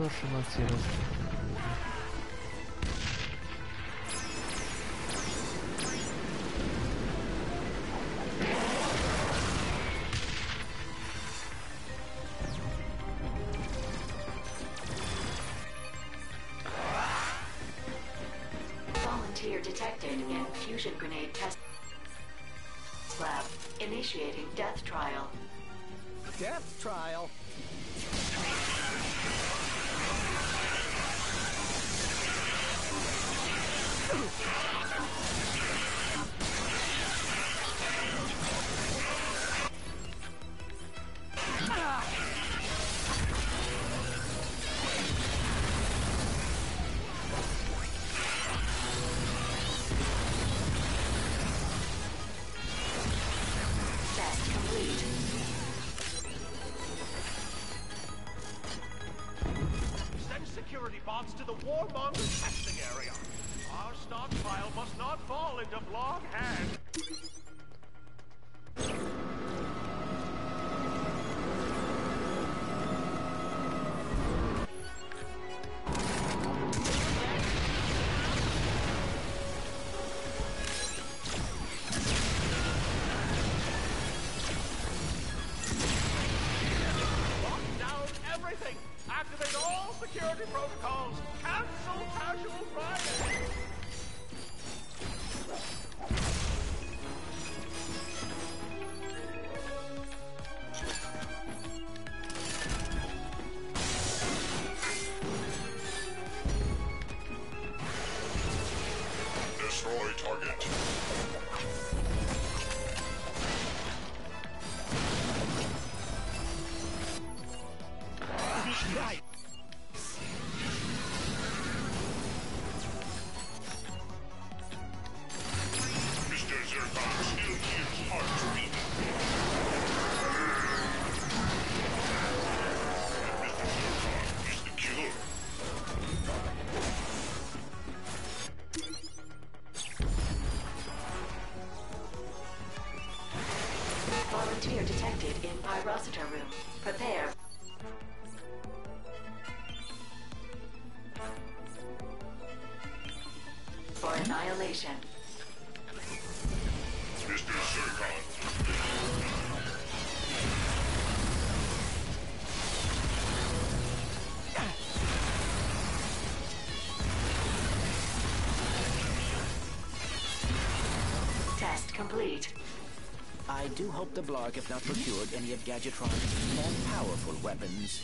I: брошена warmonger
C: I do hope the Blarg have not procured any of Gadgetron's more powerful weapons.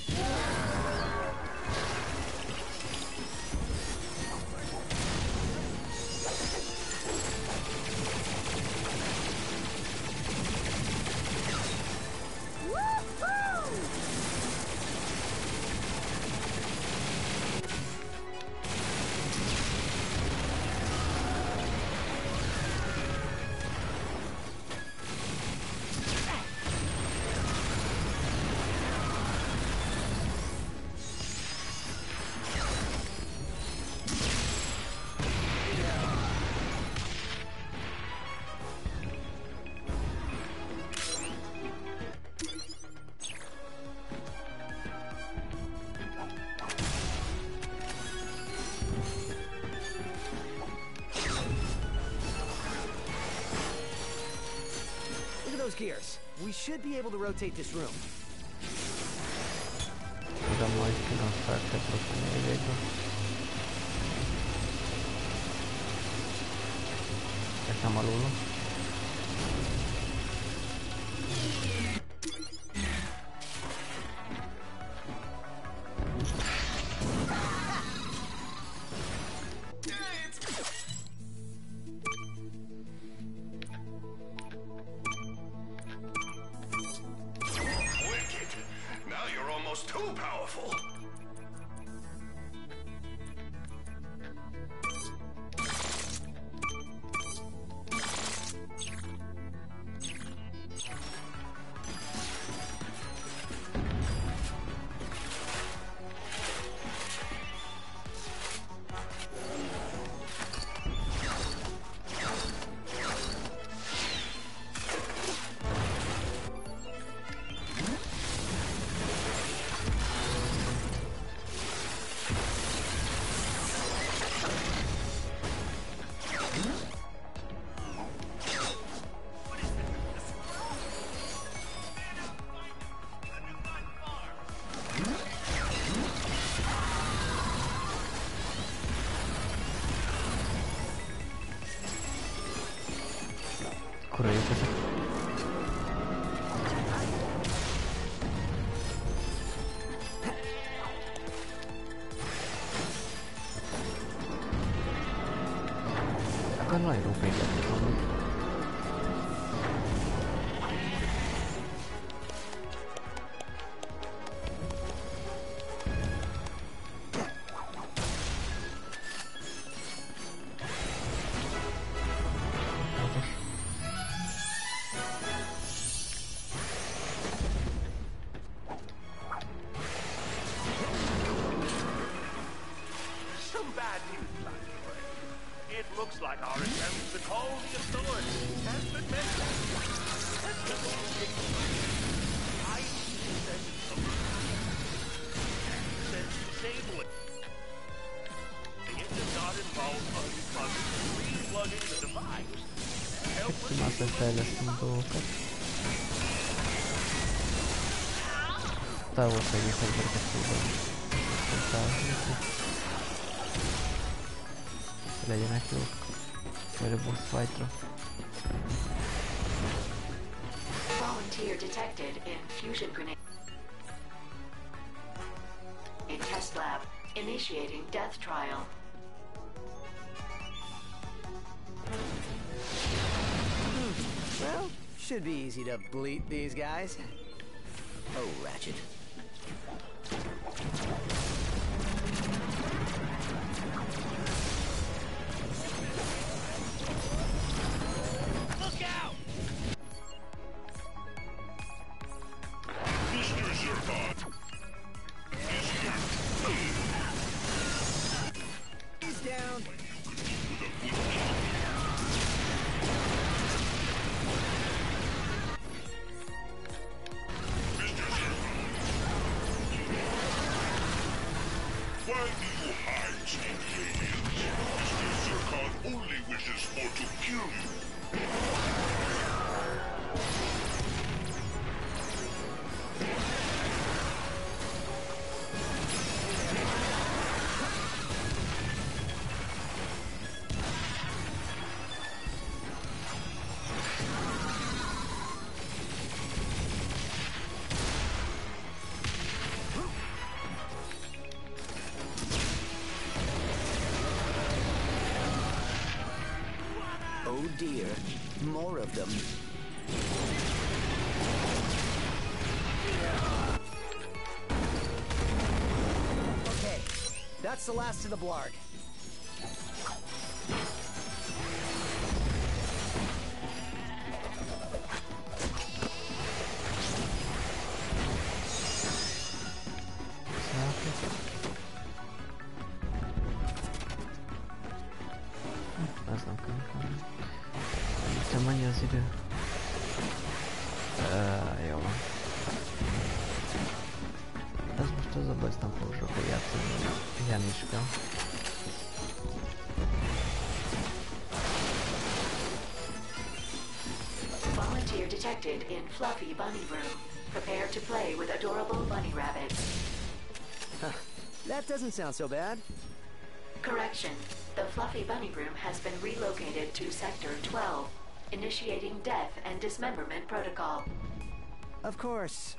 D: should be able to rotate this room.
I: Buradan Mike'i
A: Már fejlesztünk dolgokat. Távol segít embereket próbálni. Felhívni. Hogy legyenek jók. Majd a boss fightra.
F: Volunteer detected in fusion grenade In test lab. Initiating death trial.
D: Be easy to bleat these guys.
L: Oh, Ratchet. More of them.
D: Okay, that's the last of the blarg.
F: Fluffy Bunny Room. Prepare to play with adorable bunny rabbits. Huh.
D: That doesn't sound so bad.
F: Correction. The Fluffy Bunny Room has been relocated to Sector 12. Initiating death and dismemberment protocol.
D: Of course.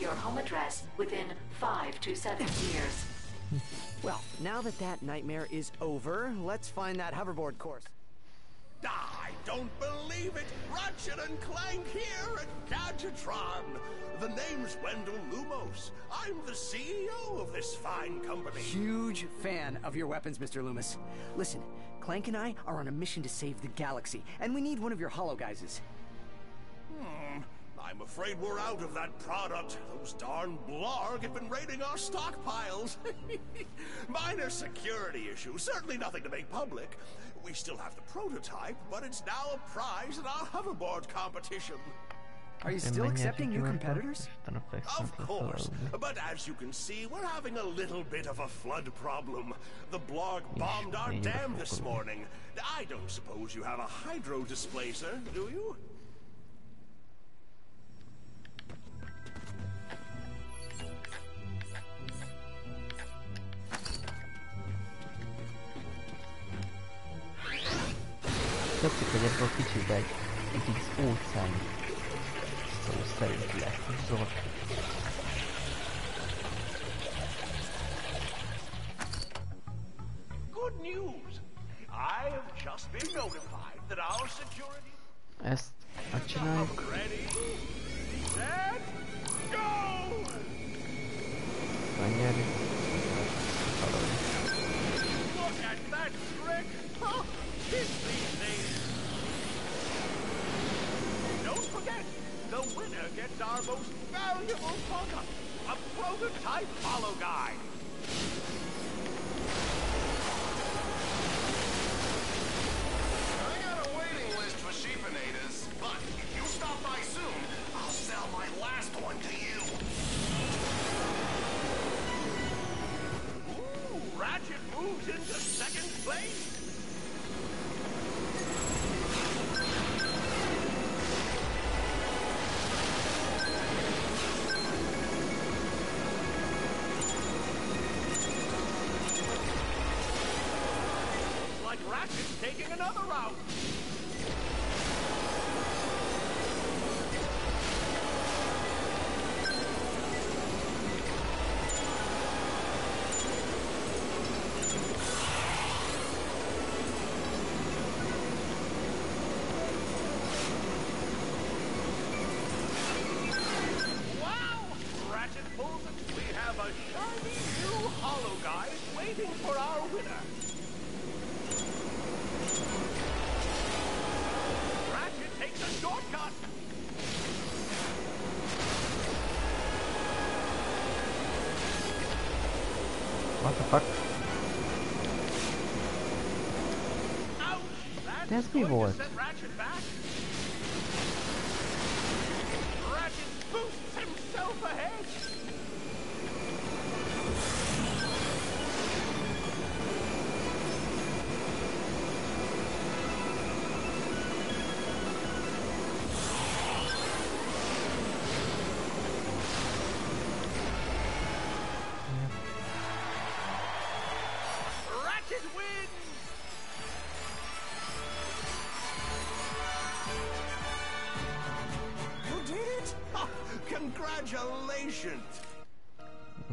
F: To your home address within five to seven years.
D: Well, now that that nightmare is over, let's find that hoverboard course.
I: I don't believe it! Ratchet and Clank here at Gadgetron! The name's Wendell Lumos. I'm the CEO of this fine company.
D: Huge fan of your weapons, Mr. Loomis. Listen, Clank and I are on a mission to save the galaxy, and we need one of your Holo-Guises.
I: Hmm. I'm afraid we're out of that product. Those darn Blarg have been raiding our stockpiles. Minor security issue, certainly nothing to make public. We still have the prototype, but it's now a prize in our hoverboard competition.
D: Are you still accepting new competitors?
I: Of course, but as you can see, we're having a little bit of a flood problem. The Blarg bombed our dam this morning. I don't suppose you have a hydro displacer, do you?
A: Ebből kicsit egy, egy kis óceán szó szerint
I: Good news! I have just been notified that our security...
A: Ezt megcsináljuk.
I: Ready, set, go!
A: Megnyerjük.
I: Look at that trick! Oh, huh? Kids these days! Don't forget, the winner gets our most valuable product, a prototype Holo-Guise.
B: I got a waiting list for sheepinators, but if you stop by soon, I'll sell my last one to you.
I: Ooh, Ratchet moves into second place. Ratchet back.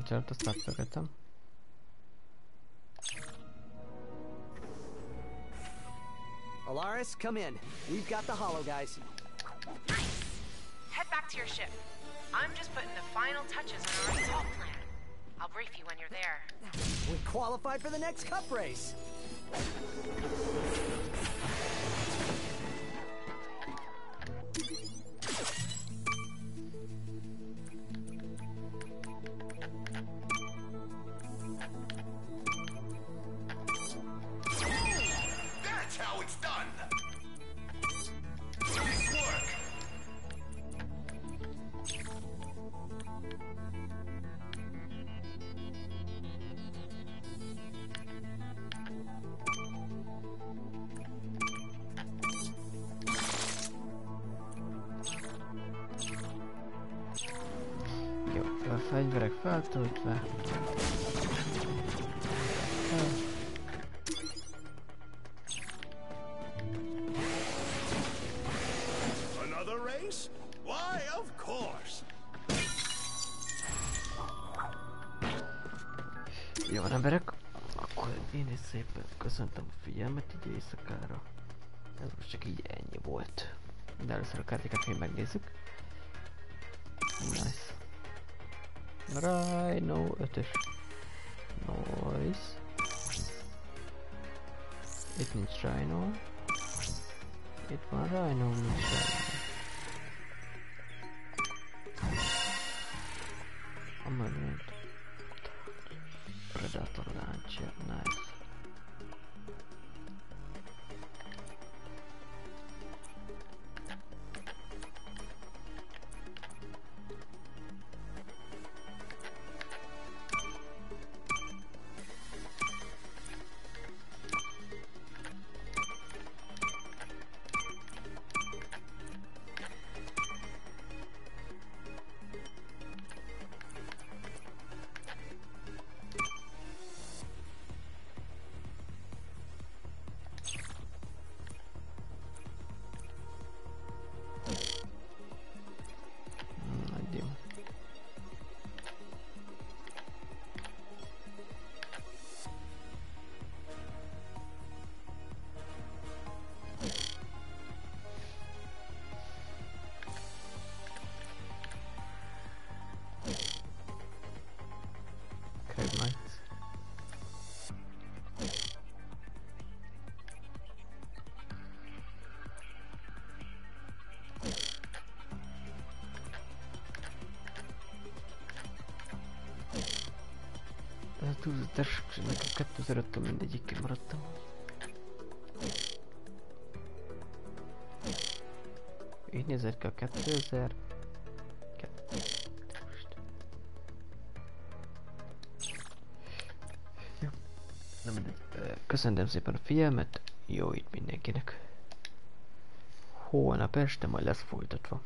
A: Bocsánat, azt megszögetem.
D: Elaris, come in. We've got the Holo-Guise.
R: Head back to your ship. I'm just putting the final touches on our assault plan. I'll brief you when you're there.
D: We qualified for the next cup race.
A: Köszöntöm a figyelmet így éjszakára. Ez most csak így ennyi volt. De először a kártyákat még megnézzük. Nice. Rhino 5-ös. Nice. Itt nincs Rhino. Itt van Rhino, nincs Rhino. A. Predator launcher, nice. 2002-es, és nekem 2005-től mindegyik kimaradtam. Így nézett ki a kettő Na. Köszönöm szépen a figyelmet, jó itt mindenkinek. Holnap este majd lesz folytatva.